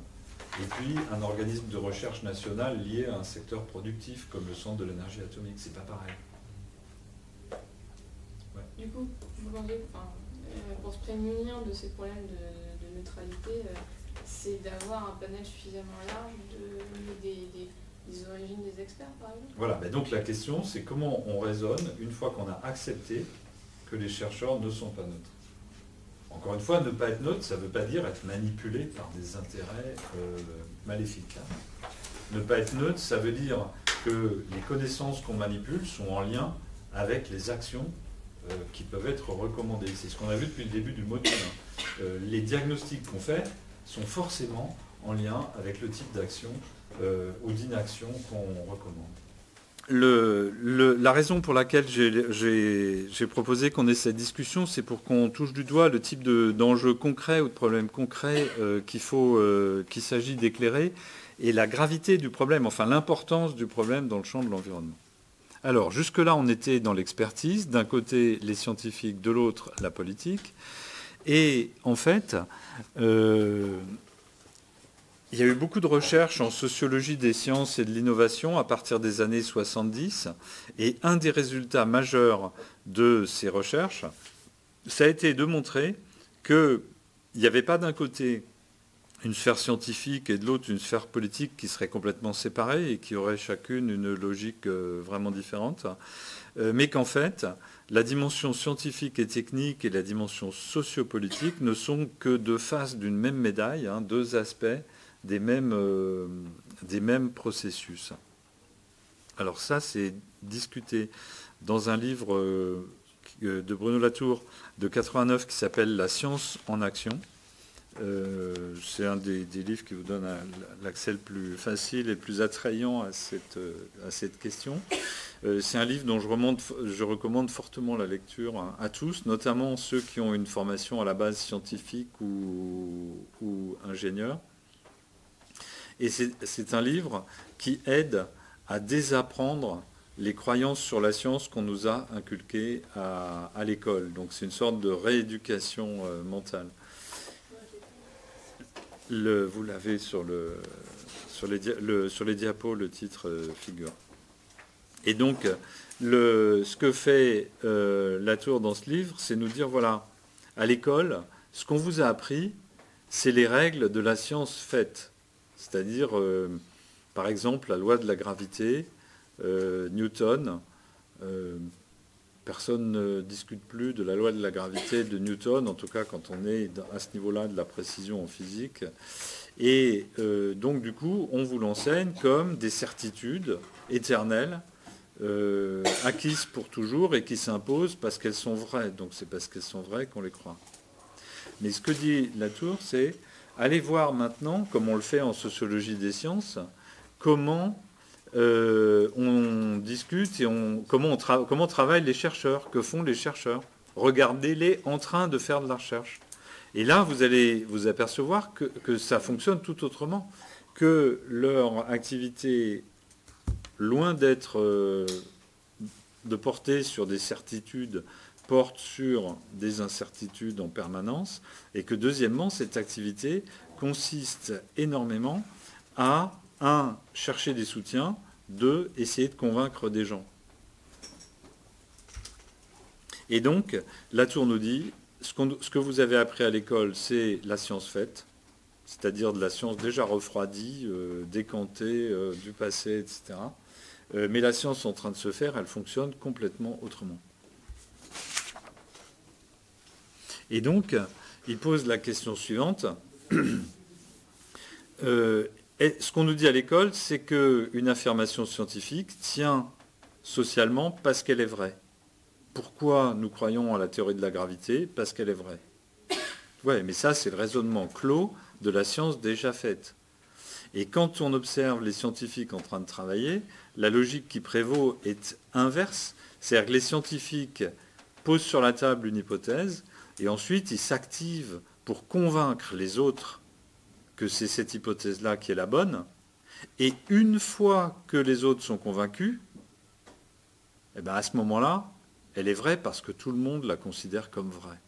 et puis un organisme de recherche national lié à un secteur productif comme le centre de l'énergie atomique. C'est pas pareil. Du coup, vous pensez, euh, pour se prémunir de ces problèmes de, neutralité, euh, c'est d'avoir un panel suffisamment large de, des, origines des experts, par exemple? Voilà, mais donc la question, c'est comment on raisonne une fois qu'on a accepté que les chercheurs ne sont pas neutres? Encore une fois, ne pas être neutre, ça ne veut pas dire être manipulé par des intérêts euh, maléfiques. Hein. Ne pas être neutre, ça veut dire que les connaissances qu'on manipule sont en lien avec les actions euh, qui peuvent être recommandées. C'est ce qu'on a vu depuis le début du mot euh, les diagnostics qu'on fait sont forcément en lien avec le type d'action ou d'inaction qu'on recommande la raison pour laquelle j'ai proposé qu'on ait cette discussion, c'est pour qu'on touche du doigt le type d'enjeux concrets ou de problèmes concrets euh, euh, qu'il s'agit d'éclairer et la gravité du problème, enfin l'importance du problème dans le champ de l'environnement. Alors, jusque-là, on était dans l'expertise, d'un côté les scientifiques, de l'autre la politique. Et en fait, euh, il y a eu beaucoup de recherches en sociologie des sciences et de l'innovation à partir des années 70. Et un des résultats majeurs de ces recherches, ça a été de montrer qu'il n'y avait pas d'un côté une sphère scientifique et de l'autre une sphère politique qui seraient complètement séparées et qui auraient chacune une logique euh, vraiment différente, euh, mais qu'en fait, la dimension scientifique et technique et la dimension sociopolitique ne sont que deux faces d'une même médaille, hein, deux aspects des mêmes, euh, des mêmes processus. Alors ça, c'est discuté dans un livre euh, de Bruno Latour de 89 qui s'appelle La science en action, Euh, c'est un des, livres qui vous donne l'accès le plus facile et le plus attrayant à cette, à cette question. C'est un livre dont je, recommande fortement la lecture à, tous, notamment ceux qui ont une formation à la base scientifique ou, ou ingénieur. Et c'est un livre qui aide à désapprendre les croyances sur la science qu'on nous a inculquées à, l'école. Donc c'est une sorte de rééducation euh, mentale. vous l'avez sur, les diapos, le titre euh, figure. Et donc, ce que fait euh, Latour dans ce livre, c'est nous dire, voilà, à l'école, ce qu'on vous a appris, c'est les règles de la science faite. C'est-à-dire, par exemple, la loi de la gravité, euh, Newton. Euh, personne ne discute plus de la loi de la gravité de Newton, en tout cas quand on est à ce niveau-là de la précision en physique. Et euh, donc du coup, on vous l'enseigne comme des certitudes éternelles, acquises pour toujours et qui s'imposent parce qu'elles sont vraies. Donc c'est parce qu'elles sont vraies qu'on les croit. Mais ce que dit Latour, c'est allez voir maintenant, comme on le fait en sociologie des sciences, comment euh, on discute et comment travaillent les chercheurs, que font les chercheurs. Regardez-les en train de faire de la recherche. Et là, vous allez vous apercevoir que, ça fonctionne tout autrement, que leur activité, loin d'être euh, de porter sur des certitudes, porte sur des incertitudes en permanence, et que deuxièmement, cette activité consiste énormément à un, chercher des soutiens, deux, essayer de convaincre des gens. Et donc, Latour nous dit, ce, que vous avez appris à l'école, c'est la science faite, c'est-à-dire de la science déjà refroidie, euh, décantée euh, du passé, etc. Euh, mais la science en train de se faire, elle fonctionne complètement autrement. Et donc, il pose la question suivante. Et ce qu'on nous dit à l'école, c'est qu'une affirmation scientifique tient socialement parce qu'elle est vraie. Pourquoi nous croyons à la théorie de la gravité Parce qu'elle est vraie? Oui, mais ça, c'est le raisonnement clos de la science déjà faite. Et quand on observe les scientifiques en train de travailler, la logique qui prévaut est inverse. C'est-à-dire que les scientifiques posent sur la table une hypothèse et ensuite ils s'activent pour convaincre les autres que c'est cette hypothèse-là qui est la bonne. Et une fois que les autres sont convaincus, eh ben à ce moment-là, elle est vraie parce que tout le monde la considère comme vraie.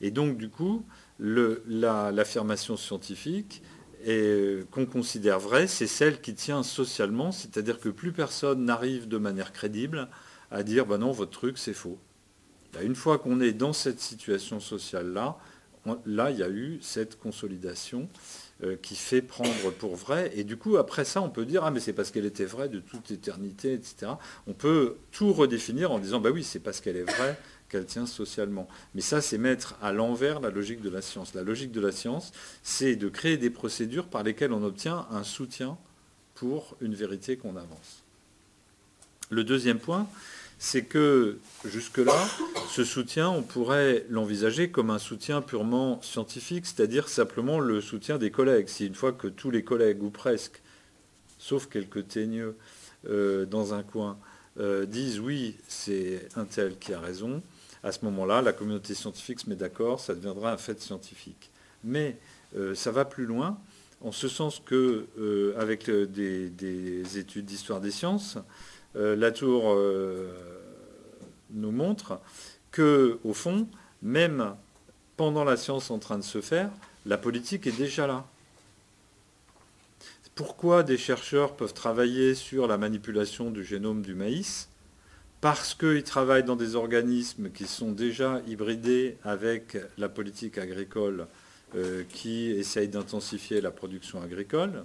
Et donc, du coup, l'affirmation scientifique qu'on considère vraie, c'est celle qui tient socialement, c'est-à-dire que plus personne n'arrive de manière crédible à dire ben non, votre truc, c'est faux. Bah, une fois qu'on est dans cette situation sociale-là, là, il y a eu cette consolidation euh, qui fait prendre pour vrai. Et du coup, après ça, on peut dire, ah, mais c'est parce qu'elle était vraie de toute éternité, etc. On peut tout redéfinir en disant, bah oui, c'est parce qu'elle est vraie qu'elle tient socialement. Mais ça, c'est mettre à l'envers la logique de la science. La logique de la science, c'est de créer des procédures par lesquelles on obtient un soutien pour une vérité qu'on avance. Le deuxième point, c'est que jusque-là, ce soutien, on pourrait l'envisager comme un soutien purement scientifique, c'est-à-dire simplement le soutien des collègues. Si une fois que tous les collègues, ou presque, sauf quelques teigneux euh, dans un coin, euh, disent oui, c'est un tel qui a raison, à ce moment-là, la communauté scientifique se met d'accord, ça deviendra un fait scientifique. Mais euh, ça va plus loin, en ce sens que, avec des études d'histoire des sciences, Latour euh, nous montre que, au fond, même pendant la science en train de se faire, la politique est déjà là. Pourquoi des chercheurs peuvent travailler sur la manipulation du génome du maïs? Parce qu'ils travaillent dans des organismes qui sont déjà hybridés avec la politique agricole euh, qui essaye d'intensifier la production agricole.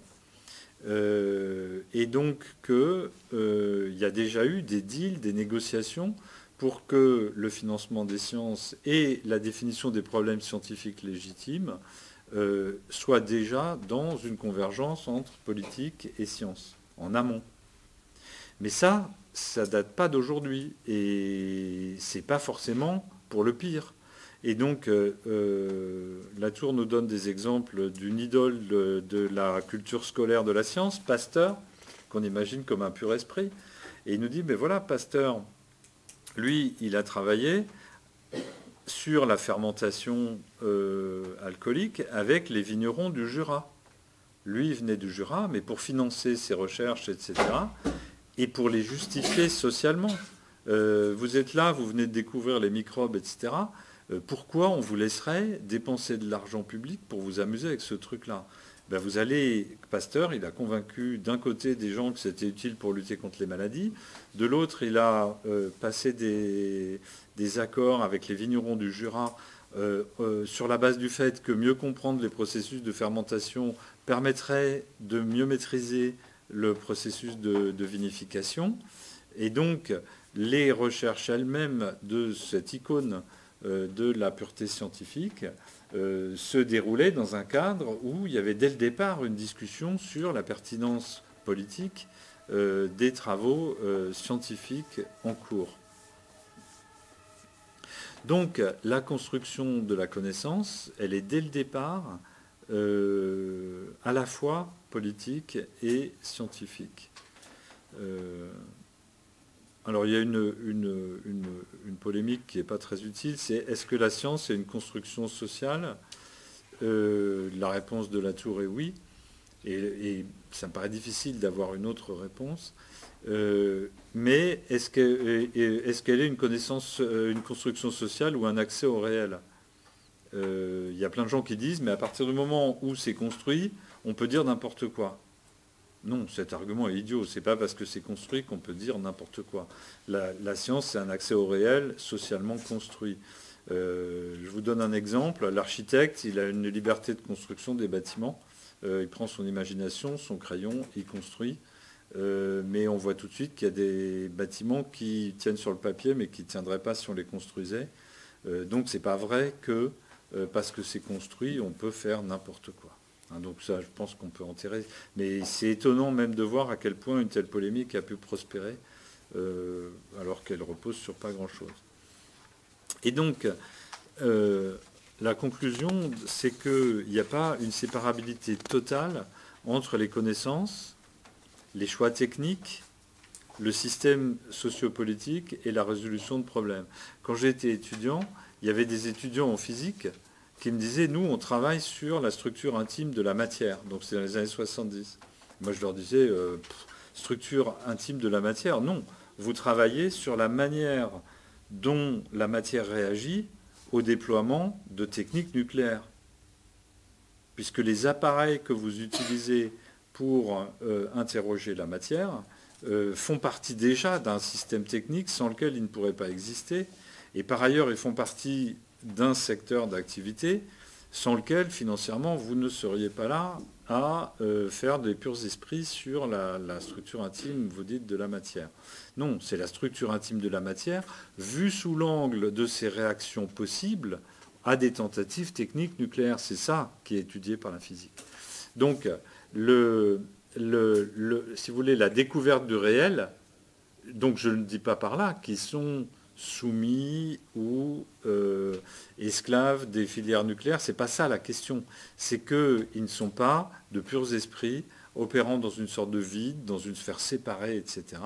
Euh, et donc qu'il euh, y a déjà eu des deals, des négociations pour que le financement des sciences et la définition des problèmes scientifiques légitimes euh, soient déjà dans une convergence entre politique et science, en amont. Mais ça, ça date pas d'aujourd'hui. Et c'est pas forcément pour le pire. Et donc, euh, euh, Latour nous donne des exemples d'une idole de, la culture scolaire de la science, Pasteur, qu'on imagine comme un pur esprit. Et il nous dit, mais voilà, Pasteur, lui, il a travaillé sur la fermentation euh, alcoolique avec les vignerons du Jura. Lui, il venait du Jura, mais pour financer ses recherches, etc., et pour les justifier socialement. vous êtes là, vous venez de découvrir les microbes, etc. Euh, pourquoi on vous laisserait dépenser de l'argent public pour vous amuser avec ce truc-là? Ben vous allez, Pasteur, il a convaincu d'un côté des gens que c'était utile pour lutter contre les maladies, de l'autre, il a euh, passé des, accords avec les vignerons du Jura euh, sur la base du fait que mieux comprendre les processus de fermentation permettrait de mieux maîtriser le processus de vinification. Et donc, les recherches elles-mêmes de cette icône de la pureté scientifique euh, se déroulait dans un cadre où il y avait dès le départ une discussion sur la pertinence politique euh, des travaux scientifiques en cours. Donc la construction de la connaissance, elle est dès le départ à la fois politique et scientifique. Alors il y a une, polémique qui n'est pas très utile, c'est est-ce que la science est une construction sociale? Euh, La réponse de la tour est oui, et, ça me paraît difficile d'avoir une autre réponse. Euh, mais est-ce qu'elle est, une connaissance, euh, une construction sociale ou un accès au réel? Il y a plein de gens qui disent, mais à partir du moment où c'est construit, on peut dire n'importe quoi. Non, cet argument est idiot. C'est pas parce que c'est construit qu'on peut dire n'importe quoi. La, science, c'est un accès au réel socialement construit. Euh, je vous donne un exemple. L'architecte, il a une liberté de construction des bâtiments. Euh, il prend son imagination, son crayon, il construit. Euh, mais on voit tout de suite qu'il y a des bâtiments qui tiennent sur le papier, mais qui ne tiendraient pas si on les construisait. donc c'est pas vrai que parce que c'est construit, on peut faire n'importe quoi. Hein, donc ça, je pense qu'on peut enterrer. Mais c'est étonnant même de voir à quel point une telle polémique a pu prospérer, euh, alors qu'elle repose sur pas grand-chose. Et donc, euh, la conclusion, c'est qu'il n'y a pas une séparabilité totale entre les connaissances, les choix techniques, le système sociopolitique et la résolution de problèmes. Quand j'étais étudiant, il y avait des étudiants en physique qui me disait, nous, on travaille sur la structure intime de la matière. Donc c'est dans les années 70. Moi, je leur disais, euh, structure intime de la matière, non. Vous travaillez sur la manière dont la matière réagit au déploiement de techniques nucléaires. Puisque les appareils que vous utilisez pour euh, interroger la matière euh, font partie déjà d'un système technique sans lequel ils ne pourraient pas exister. Et par ailleurs, ils font partie d'un secteur d'activité sans lequel financièrement vous ne seriez pas là à euh, faire des purs esprits sur la, structure intime, vous dites, de la matière. Non, c'est la structure intime de la matière vue sous l'angle de ses réactions possibles à des tentatives techniques nucléaires. C'est ça qui est étudié par la physique. Donc, si vous voulez, la découverte du réel, donc je ne dis pas par là qu'ils sont soumis ou euh, esclaves des filières nucléaires. Ce n'est pas ça la question. C'est qu'ils ne sont pas de purs esprits opérant dans une sorte de vide, dans une sphère séparée, etc.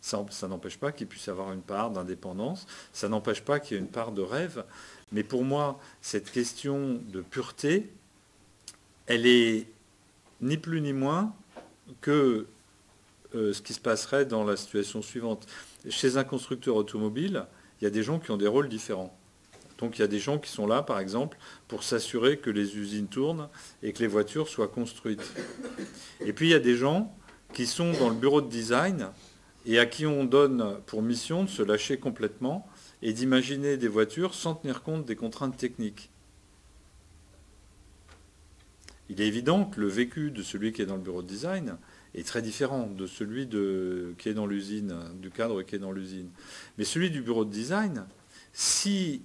Ça, n'empêche pas qu'il puisse y avoir une part d'indépendance, ça n'empêche pas qu'il y ait une part de rêve. Mais pour moi, cette question de pureté, elle est ni plus ni moins que euh, ce qui se passerait dans la situation suivante. Chez un constructeur automobile, il y a des gens qui ont des rôles différents. Donc il y a des gens qui sont là, par exemple, pour s'assurer que les usines tournent et que les voitures soient construites. Et puis il y a des gens qui sont dans le bureau de design et à qui on donne pour mission de se lâcher complètement et d'imaginer des voitures sans tenir compte des contraintes techniques. Il est évident que le vécu de celui qui est dans le bureau de design est très différent de celui de, qui est dans l'usine, du cadre qui est dans l'usine. Mais celui du bureau de design, si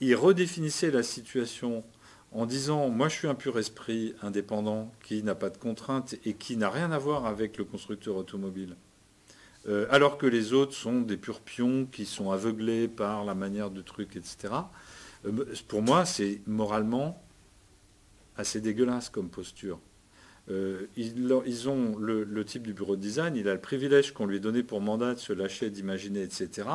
il redéfinissait la situation en disant moi je suis un pur esprit indépendant qui n'a pas de contraintes et qui n'a rien à voir avec le constructeur automobile, euh, alors que les autres sont des purs pions qui sont aveuglés par la manière de truc, etc. Euh, pour moi, c'est moralement assez dégueulasse comme posture. Euh, ils, ont le, type du bureau de design, il a le privilège qu'on lui ait donné pour mandat de se lâcher, d'imaginer, etc.,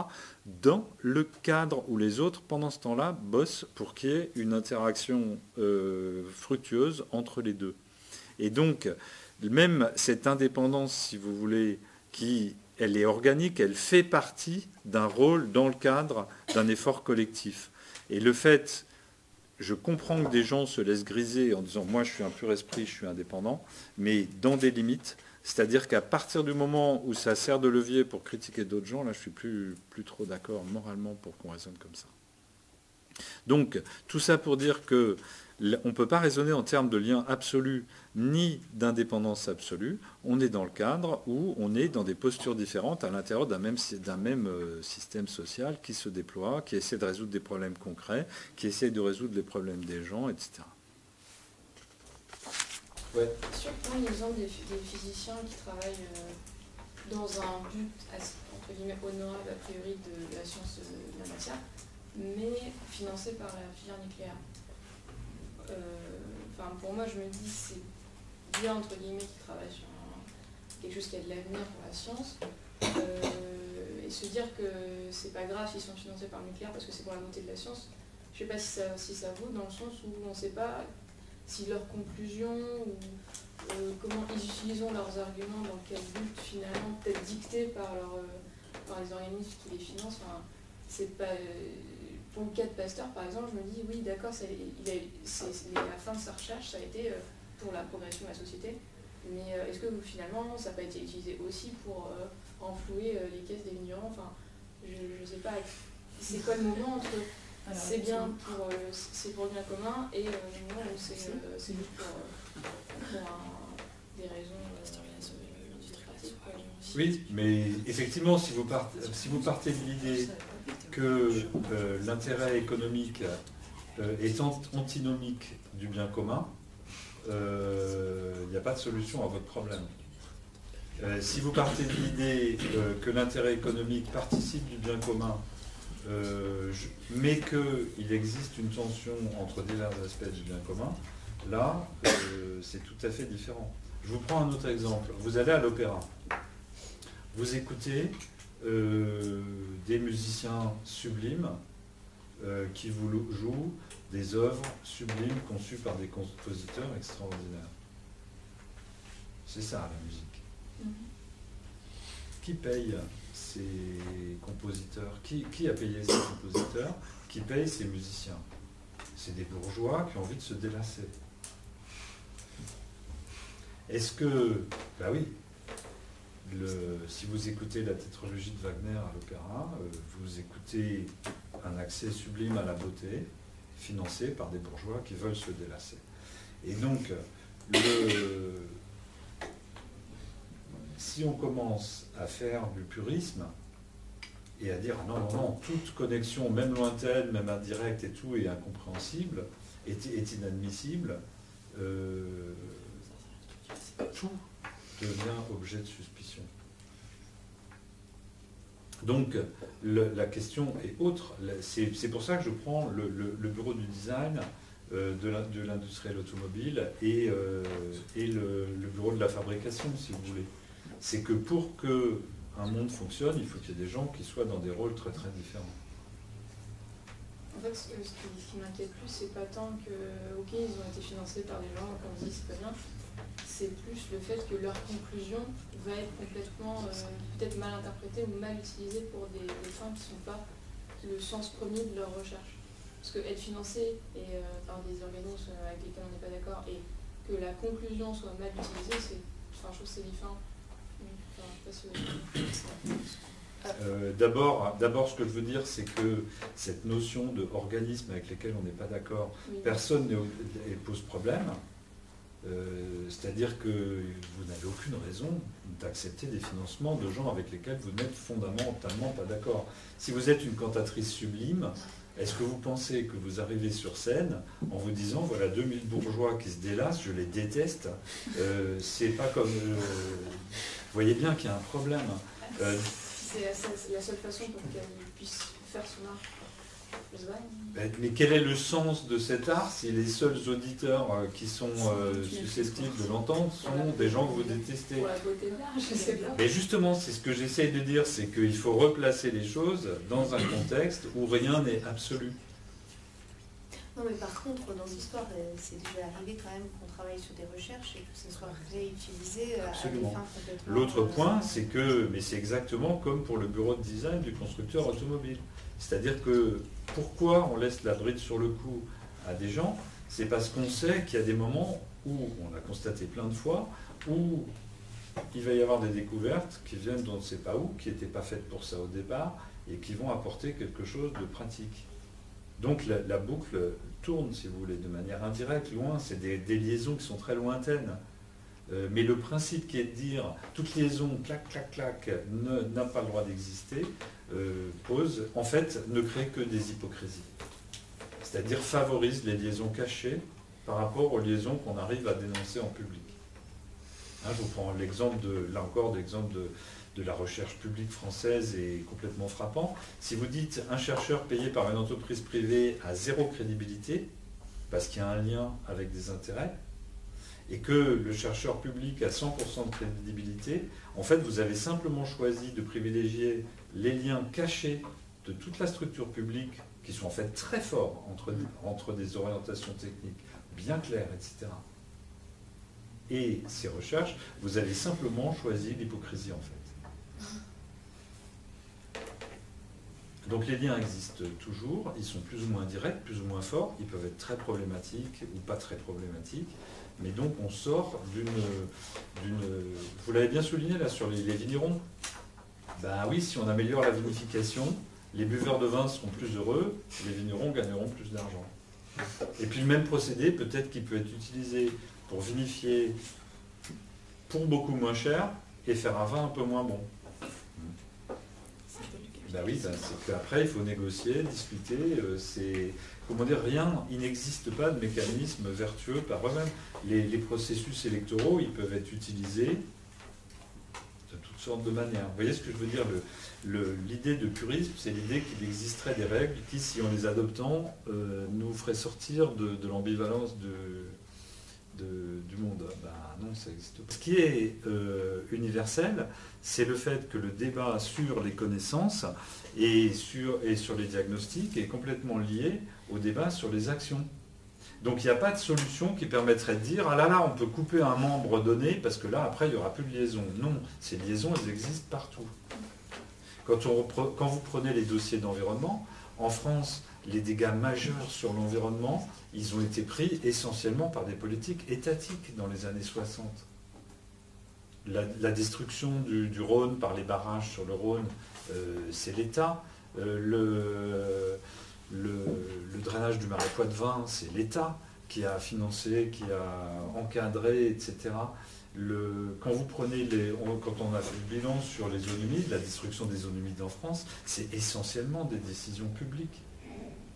dans le cadre où les autres, pendant ce temps-là, bossent pour qu'il y ait une interaction fructueuse entre les deux. Et donc, même cette indépendance, si vous voulez, qui elle est organique, elle fait partie d'un rôle dans le cadre d'un effort collectif. Et le fait, je comprends que des gens se laissent griser en disant moi je suis un pur esprit, je suis indépendant, mais dans des limites. C'est-à-dire qu'à partir du moment où ça sert de levier pour critiquer d'autres gens, là je suis plus, trop d'accord moralement pour qu'on raisonne comme ça. Donc tout ça pour dire que on ne peut pas raisonner en termes de lien absolu ni d'indépendance absolue. On est dans le cadre où on est dans des postures différentes à l'intérieur d'un même, même euh, système social qui se déploie, qui essaie de résoudre des problèmes concrets, qui essaie de résoudre les problèmes des gens, etc. Ouais. Sur un exemple des, physiciens qui travaillent euh, dans un but entre guillemets honorable a priori de la science de la matière, mais financé par la filière nucléaire. Euh, enfin, pour moi, je me dis c'est bien entre guillemets qui travaillent sur quelque chose qui a de l'avenir pour la science. Euh, et se dire que c'est pas grave s'ils sont financés par le nucléaire parce que c'est pour la montée de la science. Je sais pas si ça, si ça vaut dans le sens où on ne sait pas si leurs conclusions ou euh, comment ils utilisent leurs arguments, dans quel but finalement, peut-être dicté par, leur, par les organismes qui les financent. Enfin, c'est pas, pour le cas de Pasteur, par exemple, je me dis, oui, d'accord, la fin de sa recherche, ça a été euh, pour la progression de la société, mais euh, est-ce que finalement, ça n'a pas été utilisé aussi pour euh, enflouer les caisses des migrants? Enfin, je ne sais pas, c'est quoi le moment entre c'est bien pour, c'est pour le bien commun et le moment où c'est pour, des raisons oui, mais effectivement, si vous partez, si vous partez de l'idée que euh, l'intérêt économique euh, est antinomique du bien commun, euh, il n'y a pas de solution à votre problème. si vous partez de l'idée que l'intérêt économique participe du bien commun, mais qu'il existe une tension entre divers aspects du bien commun, là, c'est tout à fait différent. Je vous prends un autre exemple. Vous allez à l'opéra. Vous écoutez euh, des musiciens sublimes euh, qui vous jouent des œuvres sublimes conçues par des compositeurs extraordinaires. C'est ça la musique. Mm-hmm. Qui paye ces compositeurs qui, qui, a payé ces compositeurs Qui paye ces musiciens C'est des bourgeois qui ont envie de se délasser. Est-ce que, bah oui, si vous écoutez la tétralogie de Wagner à l'opéra, euh, vous écoutez un accès sublime à la beauté, financé par des bourgeois qui veulent se délasser. Et donc, si on commence à faire du purisme et à dire non, non, non, toute connexion, même lointaine, même indirecte et tout, est incompréhensible, est, inadmissible, euh, tout devient objet de suspicion. Donc la question est autre. C'est pour ça que je prends le, bureau du design euh, de l'industriel automobile et, euh, et le, bureau de la fabrication, si vous voulez. C'est que pour que un monde fonctionne, il faut qu'il y ait des gens qui soient dans des rôles très très différents. En fait, ce, qui, m'inquiète plus, c'est pas tant que, ok, ils ont été financés par des gens, comme dit, c'est pas bien, c'est plus le fait que leur conclusion va être complètement euh, peut-être mal interprétée ou mal utilisée pour des, fins qui ne sont pas le sens premier de leur recherche. Parce que être financé et, euh, par des organismes avec lesquels on n'est pas d'accord et que la conclusion soit mal utilisée, c'est, enfin, je trouve que c'est différent. Euh, d'abord, d'abord, ce que je veux dire, c'est que cette notion de organisme avec lesquels on n'est pas d'accord, personne ne pose problème. Euh, c'est-à-dire que vous n'avez aucune raison d'accepter des financements de gens avec lesquels vous n'êtes fondamentalement pas d'accord. Si vous êtes une cantatrice sublime, est-ce que vous pensez que vous arrivez sur scène en vous disant voilà 2000 bourgeois qui se délassent, je les déteste euh, C'est pas comme. Euh, vous voyez bien qu'il y a un problème. C'est la seule façon pour qu'elle puisse faire son art. Ben, mais quel est le sens de cet art si les seuls auditeurs euh, qui sont euh, susceptibles. de l'entendre sont des gens que vous détestez. Mais justement, c'est ce que j'essaye de dire, c'est qu'il faut replacer les choses dans un contexte où rien n'est absolu. Non, mais par contre, dans l'histoire, euh, c'est déjà arrivé quand même qu'on travaille sur des recherches et que ce soit réutilisé à des fins complètement... L'autre point, c'est que, mais c'est exactement comme pour le bureau de design du constructeur automobile. C'est-à-dire que pourquoi on laisse la bride sur le cou à des gens C'est parce qu'on sait qu'il y a des moments où, on a constaté plein de fois, où il va y avoir des découvertes qui viennent d'on ne sait pas où, qui n'étaient pas faites pour ça au départ, et qui vont apporter quelque chose de pratique. Donc la, boucle tourne, si vous voulez, de manière indirecte, loin, c'est des, liaisons qui sont très lointaines. Euh, mais le principe qui est de dire toute liaison, clac, clac, clac, n'a pas le droit d'exister, euh, en fait, ne crée que des hypocrisies. C'est-à-dire favorise les liaisons cachées par rapport aux liaisons qu'on arrive à dénoncer en public. Hein, je vous prends l'exemple de, là encore, l'exemple de, de la recherche publique française est complètement frappant. Si vous dites un chercheur payé par une entreprise privée a zéro crédibilité, parce qu'il y a un lien avec des intérêts, et que le chercheur public a 100% de crédibilité, en fait, vous avez simplement choisi de privilégier les liens cachés de toute la structure publique, qui sont en fait très forts entre, entre des orientations techniques bien claires, etc. Et ces recherches, vous avez simplement choisi l'hypocrisie en fait. Donc les liens existent toujours, ils sont plus ou moins directs, plus ou moins forts, ils peuvent être très problématiques ou pas très problématiques, mais donc on sort d'une... Vous l'avez bien souligné là sur les vignerons, ben oui, si on améliore la vinification, les buveurs de vin seront plus heureux, les vignerons gagneront plus d'argent. Et puis le même procédé, peut-être qu'il peut être utilisé pour vinifier pour beaucoup moins cher et faire un vin un peu moins bon. Ben oui, ben c'est qu'après il faut négocier, discuter. Euh, c'est comment dire, rien, il n'existe pas de mécanisme vertueux par eux-mêmes. les, processus électoraux, ils peuvent être utilisés sorte de manière. Vous voyez ce que je veux dire L'idée de purisme, c'est l'idée qu'il existerait des règles qui, si on les adoptant, euh, nous feraient sortir de, l'ambivalence de, du monde. Ben non, ça n'existe pas. Ce qui est euh, universel, c'est le fait que le débat sur les connaissances et sur, et sur les diagnostics est complètement lié au débat sur les actions. Donc il n'y a pas de solution qui permettrait de dire ah là là, on peut couper un membre donné parce que là, après, il n'y aura plus de liaison. Non, ces liaisons, elles existent partout. Quand, vous prenez les dossiers d'environnement, en France, les dégâts majeurs sur l'environnement, ils ont été pris essentiellement par des politiques étatiques dans les années 60. La, destruction du, Rhône par les barrages sur le Rhône, euh, c'est l'État. Euh, le, drainage du marais Poitevin, c'est l'État qui a financé, qui a encadré, etc. quand vous prenez les, quand on a fait le bilan sur les zones humides, la destruction des zones humides en France, c'est essentiellement des décisions publiques.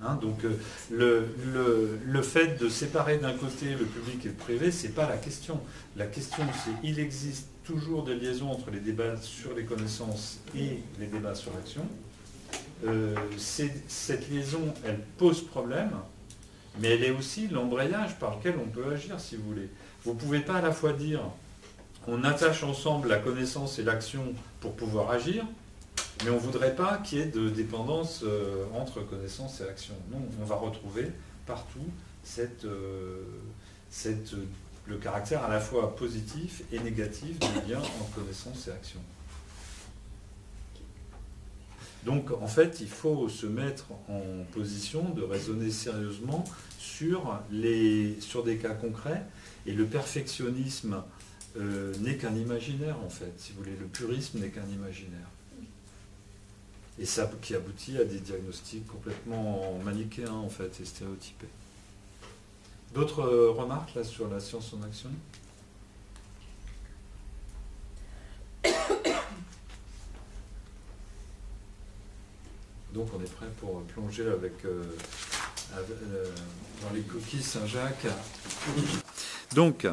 Hein, donc euh, le, le, fait de séparer d'un côté le public et le privé, c'est pas la question. La question, c'est il existe toujours des liaisons entre les débats sur les connaissances et les débats sur l'action. Euh, cette liaison, elle pose problème, mais elle est aussi l'embrayage par lequel on peut agir, si vous voulez. Vous ne pouvez pas à la fois dire on attache ensemble la connaissance et l'action pour pouvoir agir, mais on ne voudrait pas qu'il y ait de dépendance euh, entre connaissance et action. Non, on va retrouver partout euh, le caractère à la fois positif et négatif du lien entre connaissance et action. Donc en fait, il faut se mettre en position de raisonner sérieusement sur, les, sur des cas concrets. Et le perfectionnisme euh, n'est qu'un imaginaire en fait. Si vous voulez, le purisme n'est qu'un imaginaire. Et ça qui aboutit à des diagnostics complètement manichéens en fait et stéréotypés. D'autres euh, remarques là sur la science en action? Donc on est prêt pour plonger euh, euh, dans les coquilles Saint-Jacques. Donc,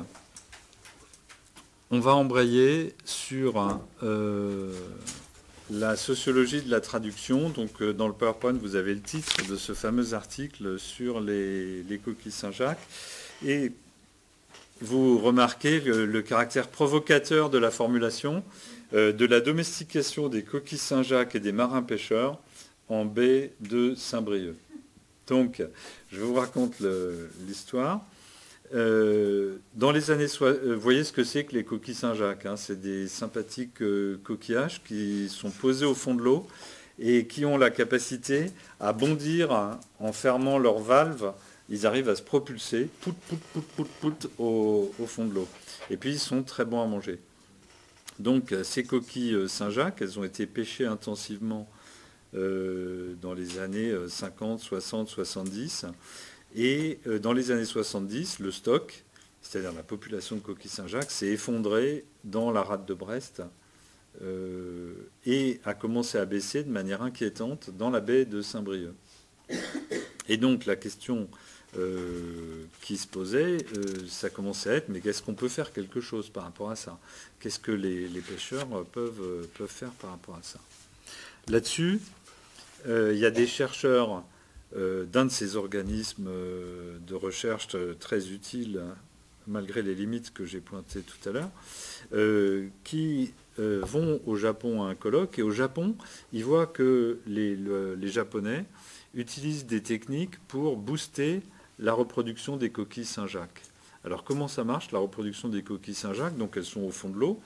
on va embrayer sur euh, la sociologie de la traduction. Donc, dans le PowerPoint, vous avez le titre de ce fameux article sur les, coquilles Saint-Jacques. Et vous remarquez le, caractère provocateur de la formulation de la domestication des coquilles Saint-Jacques et des marins pêcheurs en baie de Saint-Brieuc. Donc, je vous raconte l'histoire. Euh, dans les années, euh, vous voyez ce que c'est que les coquilles Saint-Jacques. Hein. c'est des sympathiques euh, coquillages qui sont posés au fond de l'eau et qui ont la capacité à bondir hein, en fermant leurs valves. Ils arrivent à se propulser pout, pout, pout, pout, au, au fond de l'eau. Et puis ils sont très bons à manger. Donc ces coquilles Saint-Jacques, elles ont été pêchées intensivement dans les années 50, 60, 70. Et euh, dans les années 70, le stock, c'est-à-dire la population de coquilles Saint-Jacques, s'est effondré dans la rade de Brest euh, et a commencé à baisser de manière inquiétante dans la baie de Saint-Brieuc. Et donc la question euh, qui se posait, ça commençait à être, mais qu'est-ce qu'on peut faire quelque chose par rapport à ça? Qu'est-ce que les, pêcheurs peuvent, peuvent, faire par rapport à ça? Là-dessus, il y a des chercheurs euh, d'un de ces organismes euh, de recherche très utiles, hein, malgré les limites que j'ai pointées tout à l'heure, euh, qui vont au Japon à un colloque. Et au Japon, ils voient que les, Japonais utilisent des techniques pour booster la reproduction des coquilles Saint-Jacques. Alors comment ça marche, la reproduction des coquilles Saint-Jacques? Donc elles sont au fond de l'eau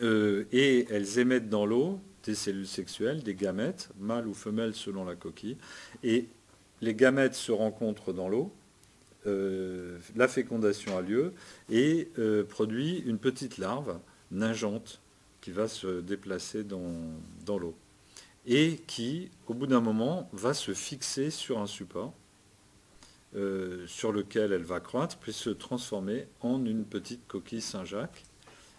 et elles émettent dans l'eau des cellules sexuelles, des gamètes, mâles ou femelles selon la coquille. Et les gamètes se rencontrent dans l'eau, euh, la fécondation a lieu et euh, produit une petite larve nageante qui va se déplacer dans, l'eau et qui, au bout d'un moment, va se fixer sur un support euh, sur lequel elle va croître, puis se transformer en une petite coquille Saint-Jacques.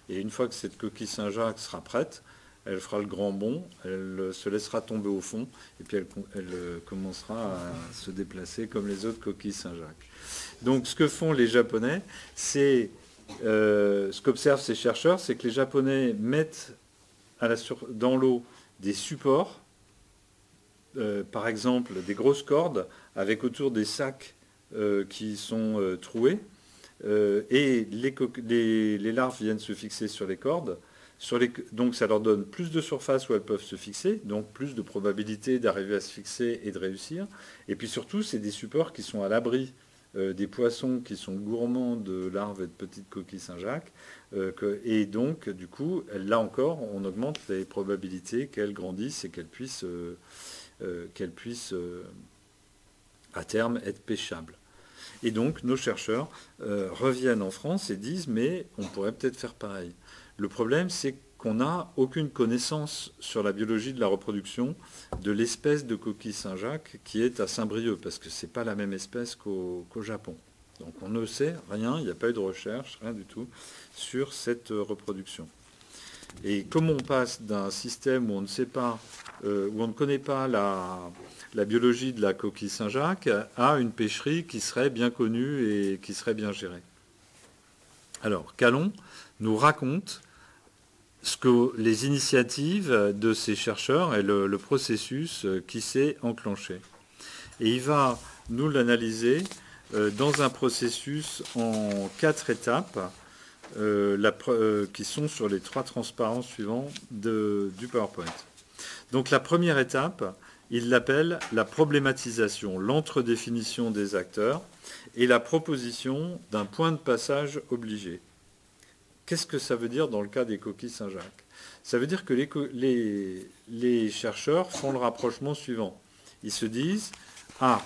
Et une fois que cette coquille Saint-Jacques sera prête, elle fera le grand bond, elle se laissera tomber au fond, et puis elle, euh, commencera à se déplacer comme les autres coquilles Saint-Jacques. Donc ce que font les Japonais, c'est, euh, ce qu'observent ces chercheurs, c'est que les Japonais mettent dans l'eau des supports, euh, par exemple des grosses cordes, avec autour des sacs qui sont troués, et les larves viennent se fixer sur les cordes donc ça leur donne plus de surface où elles peuvent se fixer, donc plus de probabilité d'arriver à se fixer et de réussir. Et puis surtout, c'est des supports qui sont à l'abri euh, des poissons qui sont gourmands de larves et de petites coquilles Saint-Jacques. Euh, et donc, du coup, là encore, on augmente les probabilités qu'elles grandissent et qu'elles puissent, euh, qu'elles puissent à terme être pêchables. Et donc, nos chercheurs reviennent en France et disent, mais on pourrait peut-être faire pareil. Le problème, c'est qu'on n'a aucune connaissance sur la biologie de la reproduction de l'espèce de coquille Saint-Jacques qui est à Saint-Brieuc, parce que ce n'est pas la même espèce qu'au Japon. Donc on ne sait rien, il n'y a pas eu de recherche, rien du tout, sur cette euh, reproduction. Et comment on passe d'un système où on ne sait pas, euh, où on ne connaît pas la biologie de la coquille Saint-Jacques à une pêcherie qui serait bien connue et qui serait bien gérée Alors, Calon nous raconte ce que les initiatives de ces chercheurs et le, processus qui s'est enclenché. Et il va nous l'analyser euh, dans un processus en quatre étapes euh, euh, qui sont sur les trois transparences suivants du PowerPoint. Donc la première étape, il l'appelle la problématisation, l'entre-définition des acteurs et la proposition d'un point de passage obligé. Qu'est-ce que ça veut dire dans le cas des coquilles Saint-Jacques? Ça veut dire que les, chercheurs font le rapprochement suivant. Ils se disent, ah,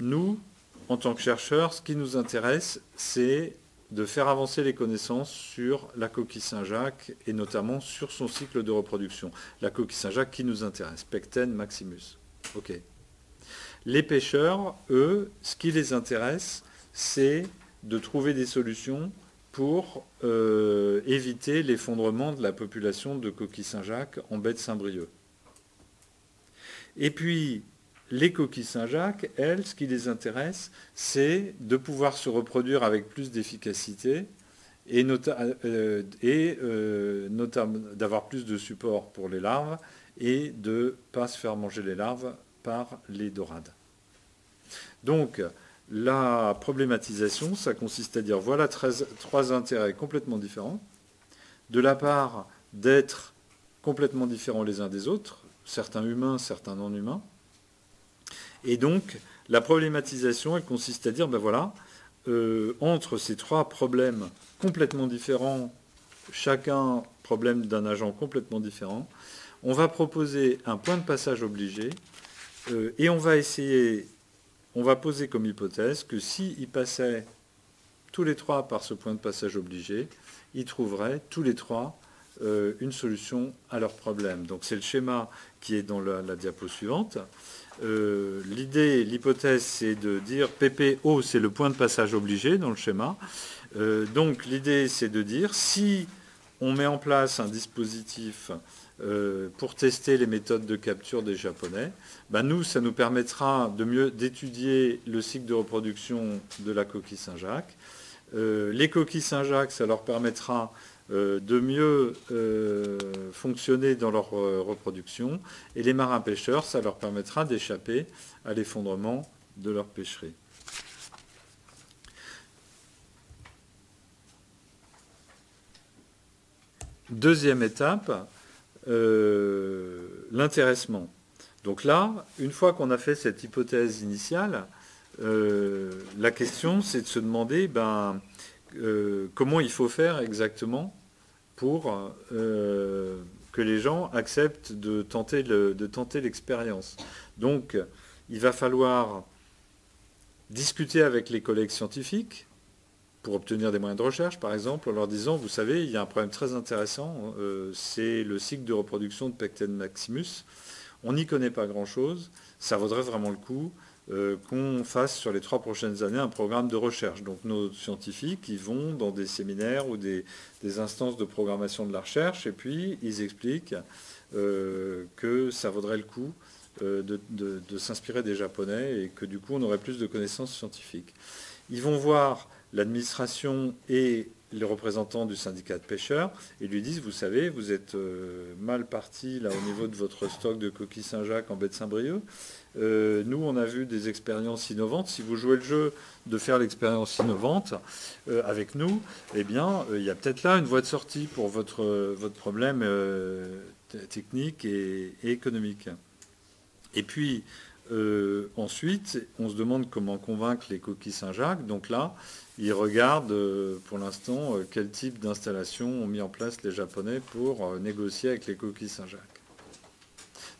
nous, en tant que chercheurs, ce qui nous intéresse, c'est de faire avancer les connaissances sur la coquille Saint-Jacques et notamment sur son cycle de reproduction. La coquille Saint-Jacques qui nous intéresse, Pecten maximus. Ok. Les pêcheurs, eux, ce qui les intéresse, c'est de trouver des solutions pour euh, éviter l'effondrement de la population de coquilles Saint-Jacques en baie de Saint-Brieuc. Et puis, les coquilles Saint-Jacques, elles, ce qui les intéresse, c'est de pouvoir se reproduire avec plus d'efficacité et, et notamment d'avoir plus de support pour les larves et de ne pas se faire manger les larves par les dorades. Donc, la problématisation, ça consiste à dire voilà trois intérêts complètement différents, de la part d'êtres complètement différents les uns des autres, certains humains, certains non humains. Et donc, la problématisation, elle consiste à dire ben voilà, euh, entre ces trois problèmes complètement différents, chacun problème d'un agent complètement différent, on va proposer un point de passage obligé euh, et on va essayer on va poser comme hypothèse que s'ils passaient tous les trois par ce point de passage obligé, ils trouveraient tous les trois euh, une solution à leur problème. Donc c'est le schéma qui est dans la, diapo suivante. Euh, l'idée, l'hypothèse, c'est de dire PPO, c'est le point de passage obligé dans le schéma. Euh, donc l'idée, c'est de dire si on met en place un dispositif euh, pour tester les méthodes de capture des Japonais, ben nous, ça nous permettra de mieux d'étudier le cycle de reproduction de la coquille Saint-Jacques. Euh, les coquilles Saint-Jacques, ça leur permettra euh, de mieux fonctionner dans leur reproduction. Et les marins pêcheurs, ça leur permettra d'échapper à l'effondrement de leur pêcherie. Deuxième étape, euh, l'intéressement. Donc là, une fois qu'on a fait cette hypothèse initiale, euh, la question c'est de se demander ben, euh, comment il faut faire exactement pour que les gens acceptent de tenter, de tenter l'expérience. Donc il va falloir discuter avec les collègues scientifiques, pour obtenir des moyens de recherche, par exemple, en leur disant, vous savez, il y a un problème très intéressant, euh, c'est le cycle de reproduction de Pecten maximus. On n'y connaît pas grand-chose, ça vaudrait vraiment le coup euh, qu'on fasse sur les trois prochaines années un programme de recherche. Donc nos scientifiques, ils vont dans des séminaires ou des, instances de programmation de la recherche, et puis ils expliquent euh, que ça vaudrait le coup de, de s'inspirer des Japonais et que du coup on aurait plus de connaissances scientifiques. Ils vont voir l'administration et les représentants du syndicat de pêcheurs et lui disent, vous savez, vous êtes euh, mal parti là au niveau de votre stock de coquilles Saint-Jacques en baie de Saint-Brieuc. Euh, nous, on a vu des expériences innovantes. Si vous jouez le jeu de faire l'expérience innovante euh, avec nous, eh bien, il y a peut-être là une voie de sortie pour votre, votre problème technique et, et, économique. Et puis, ensuite, on se demande comment convaincre les coquilles Saint-Jacques. Donc là, ils regardent euh, pour l'instant euh, quel type d'installation ont mis en place les Japonais pour euh, négocier avec les coquilles Saint-Jacques.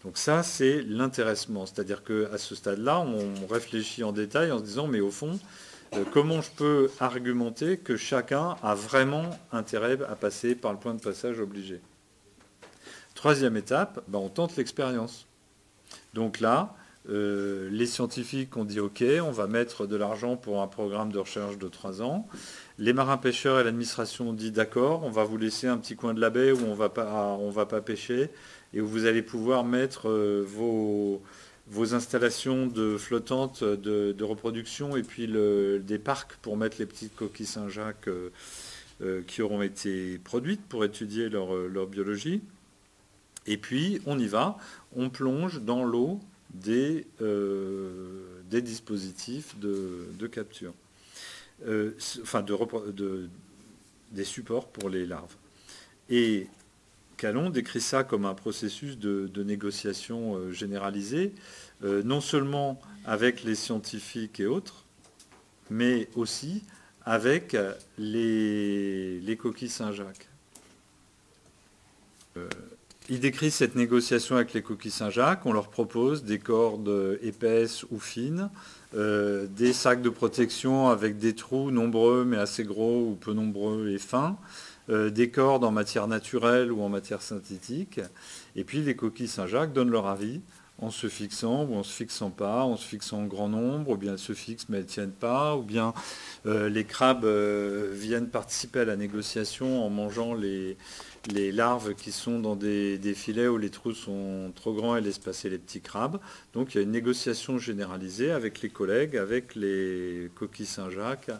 Donc ça, c'est l'intéressement. C'est-à-dire qu'à ce stade-là, on réfléchit en détail en se disant, mais au fond, comment je peux argumenter que chacun a vraiment intérêt à passer par le point de passage obligé? Troisième étape, ben, on tente l'expérience. Donc là, euh, les scientifiques ont dit OK, on va mettre de l'argent pour un programme de recherche de trois ans. Les marins-pêcheurs et l'administration ont dit d'accord, on va vous laisser un petit coin de la baie où on ah, ne va pas pêcher et où vous allez pouvoir mettre euh, vos, installations de flottantes de, reproduction et puis des parcs pour mettre les petites coquilles Saint-Jacques euh, qui auront été produites pour étudier leur biologie. Et puis on y va, on plonge dans l'eau des, euh, des dispositifs de, capture, euh, enfin de, des supports pour les larves. Et Calon décrit ça comme un processus de, négociation euh, généralisé, non seulement avec les scientifiques et autres, mais aussi avec les coquilles Saint-Jacques. Il décrit cette négociation avec les coquilles Saint-Jacques. On leur propose des cordes épaisses ou fines, euh, des sacs de protection avec des trous nombreux mais assez gros ou peu nombreux et fins, euh, des cordes en matière naturelle ou en matière synthétique. Et puis les coquilles Saint-Jacques donnent leur avis en se fixant ou en se fixant pas, en se fixant en grand nombre, ou bien elles se fixent mais elles ne tiennent pas, ou bien euh, les crabes viennent participer à la négociation en mangeant les, les larves qui sont dans des, filets où les trous sont trop grands et laissent passer les petits crabes. Donc il y a une négociation généralisée avec les collègues, avec les coquilles Saint-Jacques,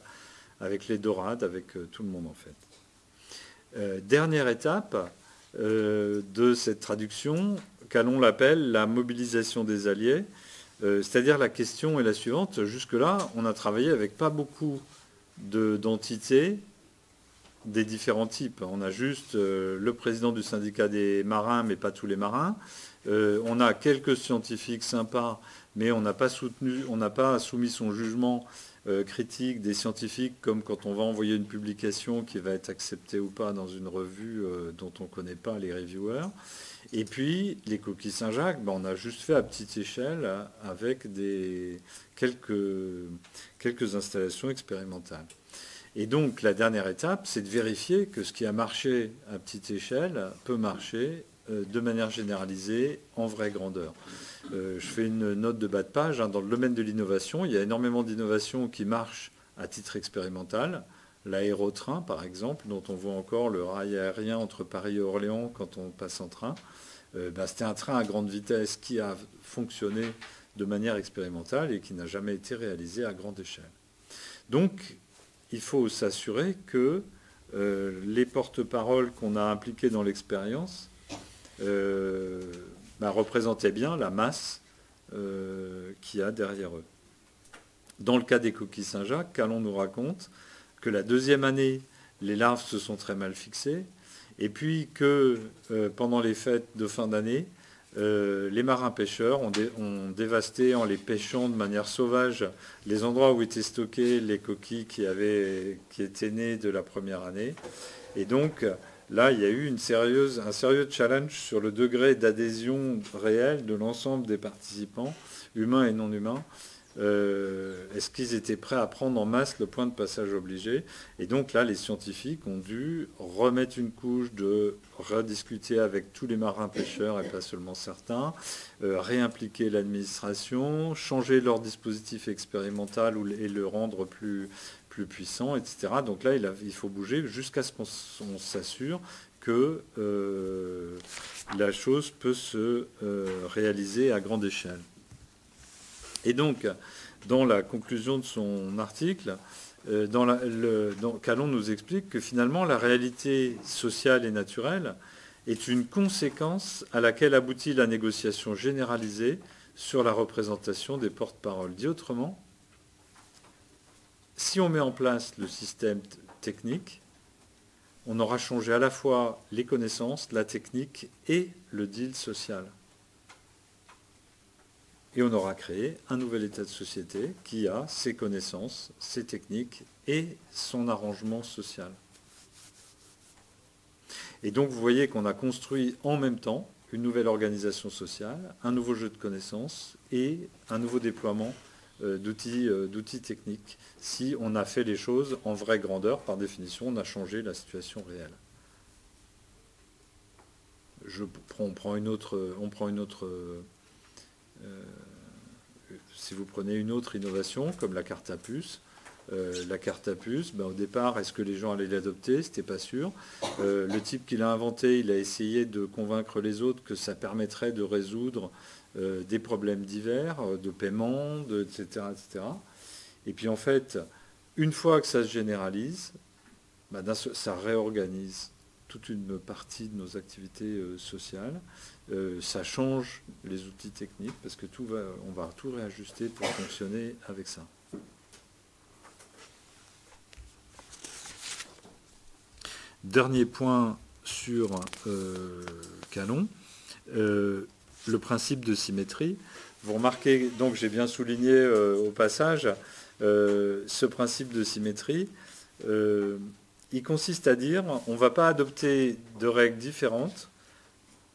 avec les dorades, avec euh, tout le monde en fait. dernière étape de cette traduction, qu'allons l'appelle la mobilisation des alliés, c'est-à-dire la question est la suivante. Jusque-là, on a travaillé avec pas beaucoup d'entités des différents types. On a juste le président du syndicat des marins, mais pas tous les marins. on a quelques scientifiques sympas mais on n'a pas on n'a pas soumis son jugement euh, critique des scientifiques comme quand on va envoyer une publication qui va être acceptée ou pas dans une revue euh, dont on ne connaît pas les reviewers. Et puis les coquilles Saint-Jacques, ben, on a juste fait à petite échelle avec des, quelques, quelques installations expérimentales. Et donc la dernière étape, c'est de vérifier que ce qui a marché à petite échelle peut marcher euh, de manière généralisée en vraie grandeur. Euh, je fais une note de bas de page. Hein. dans le domaine de l'innovation, il y a énormément d'innovations qui marchent à titre expérimental. L'aérotrain, par exemple, dont on voit encore le rail aérien entre Paris et Orléans quand on passe en train. Euh, ben, c'était un train à grande vitesse qui a fonctionné de manière expérimentale et qui n'a jamais été réalisé à grande échelle. Donc, il faut s'assurer que euh, les porte-paroles qu'on a impliqués dans l'expérience bah, représentait bien la masse euh, qu'il y a derrière eux. Dans le cas des coquilles Saint-Jacques, Calon nous raconte que la deuxième année, les larves se sont très mal fixées, et puis que euh, pendant les fêtes de fin d'année, euh, les marins pêcheurs ont, dévasté en les pêchant de manière sauvage les endroits où étaient stockées les coquilles qui étaient nées de la première année. Et donc, Là, il y a eu un sérieux challenge sur le degré d'adhésion réelle de l'ensemble des participants, humains et non humains. Euh, est-ce qu'ils étaient prêts à prendre en masse le point de passage obligé Et donc là, les scientifiques ont dû remettre une couche de rediscuter avec tous les marins pêcheurs et pas seulement certains, euh, réimpliquer l'administration, changer leur dispositif expérimental et le rendre plus, puissant, etc. Donc là, il, faut bouger jusqu'à ce qu'on s'assure que euh, la chose peut se réaliser à grande échelle. Et donc, dans la conclusion de son article, euh, dans Calon nous explique que finalement la réalité sociale et naturelle est une conséquence à laquelle aboutit la négociation généralisée sur la représentation des porte-paroles. Dit autrement, si on met en place le système technique, on aura changé à la fois les connaissances, la technique et le deal social. Et on aura créé un nouvel état de société qui a ses connaissances, ses techniques et son arrangement social. Et donc vous voyez qu'on a construit en même temps une nouvelle organisation sociale, un nouveau jeu de connaissances et un nouveau déploiement euh, euh, d'outils techniques. Si on a fait les choses en vraie grandeur, par définition, on a changé la situation réelle. On prend une autre, si vous prenez une autre innovation comme la carte à puce, la carte à puce, ben, au départ, est-ce que les gens allaient l'adopter? C'était pas sûr. le type qui l'a inventé, il a essayé de convaincre les autres que ça permettrait de résoudre euh, des problèmes divers, euh, de paiement, etc., etc. Et puis en fait, une fois que ça se généralise, bah, ça réorganise toute une partie de nos activités euh, ça change les outils techniques parce que tout va, on va tout réajuster pour fonctionner avec ça. Dernier point sur Canon le principe de symétrie. Vous remarquez, donc j'ai bien souligné euh, au passage, euh, ce principe de symétrie, euh, il consiste à dire on ne va pas adopter de règles différentes,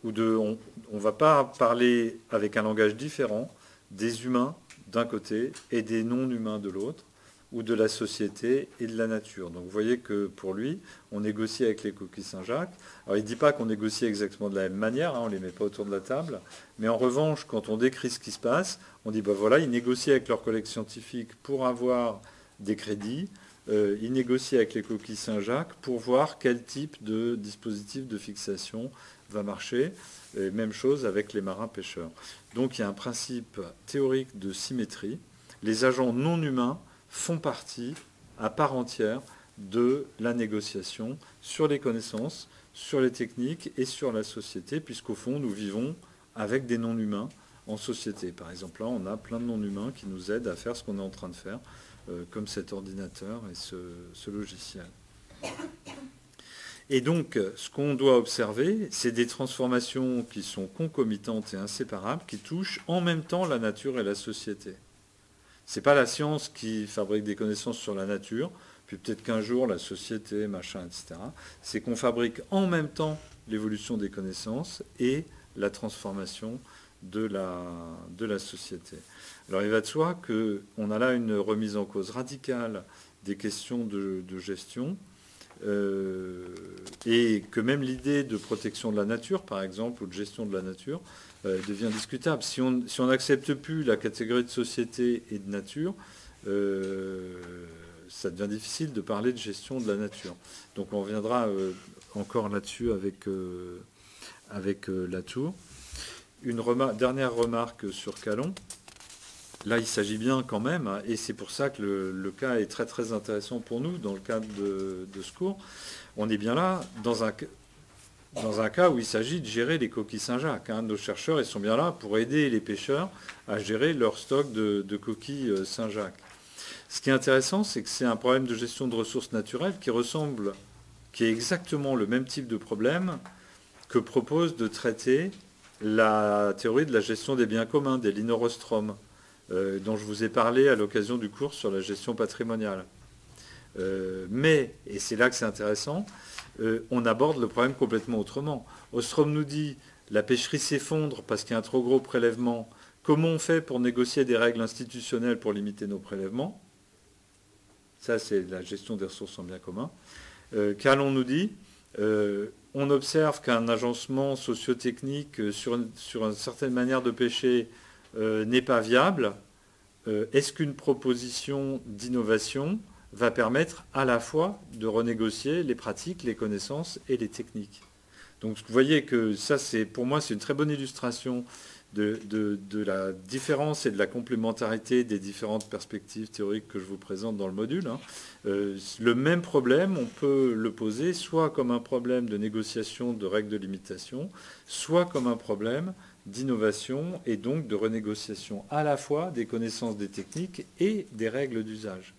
on ne va pas parler avec un langage différent des humains d'un côté et des non-humains de l'autre ou de la société et de la nature. Donc vous voyez que pour lui, on négocie avec les coquilles Saint-Jacques. Alors il ne dit pas qu'on négocie exactement de la même manière, hein, on ne les met pas autour de la table, mais en revanche, quand on décrit ce qui se passe, on dit, ben voilà, ils négocient avec leurs collègues scientifiques pour avoir des crédits, euh, ils négocient avec les coquilles Saint-Jacques pour voir quel type de dispositif de fixation va marcher. Et même chose avec les marins pêcheurs. Donc il y a un principe théorique de symétrie. Les agents non humains font partie à part entière de la négociation sur les connaissances, sur les techniques et sur la société, puisqu'au fond, nous vivons avec des non-humains en société. Par exemple, là, on a plein de non-humains qui nous aident à faire ce qu'on est en train de faire, euh, comme cet ordinateur et ce, logiciel. Et donc, ce qu'on doit observer, c'est des transformations qui sont concomitantes et inséparables, qui touchent en même temps la nature et la société. Ce n'est pas la science qui fabrique des connaissances sur la nature, puis peut-être qu'un jour la société, machin, etc. C'est qu'on fabrique en même temps l'évolution des connaissances et la transformation de la, société. Alors il va de soi qu'on a là une remise en cause radicale des questions de, gestion et que même l'idée de protection de la nature, par exemple, ou de gestion de la nature, euh, devient discutable. Si on si n'accepte plus la catégorie de société et de nature, euh, ça devient difficile de parler de gestion de la nature. Donc on reviendra encore là-dessus avec avec euh, la tour. Une dernière remarque sur Calon. Là, il s'agit bien quand même, hein, et c'est pour ça que le, cas est très très intéressant pour nous dans le cadre de, ce cours. On est bien là dans un, cas où il s'agit de gérer les coquilles Saint-Jacques. Hein. Nos chercheurs, sont bien là pour aider les pêcheurs à gérer leur stock de, coquilles euh, Saint-Jacques. Ce qui est intéressant, c'est que c'est un problème de gestion de ressources naturelles qui ressemble, qui est exactement le même type de problème que propose de traiter la théorie de la gestion des biens communs, des Linorostrom, euh, dont je vous ai parlé à l'occasion du cours sur la gestion patrimoniale. Euh, mais, et c'est là que c'est intéressant, euh, on aborde le problème complètement autrement. Ostrom nous dit la pêcherie s'effondre parce qu'il y a un trop gros prélèvement. Comment on fait pour négocier des règles institutionnelles pour limiter nos prélèvements? Ça, c'est la gestion des ressources en biens communs. Qu'allons nous dit on observe qu'un agencement sociotechnique sur une, sur une certaine manière de pêcher n'est pas viable, euh, est-ce qu'une proposition d'innovation va permettre à la fois de renégocier les pratiques, les connaissances et les techniques? Donc vous voyez que ça, c'est pour moi, c'est une très bonne illustration de, la différence et de la complémentarité des différentes perspectives théoriques que je vous présente dans le module. Hein. Euh, le même problème, on peut le poser soit comme un problème de négociation de règles de limitation, soit comme un problème d'innovation et donc de renégociation à la fois des connaissances des techniques et des règles d'usage.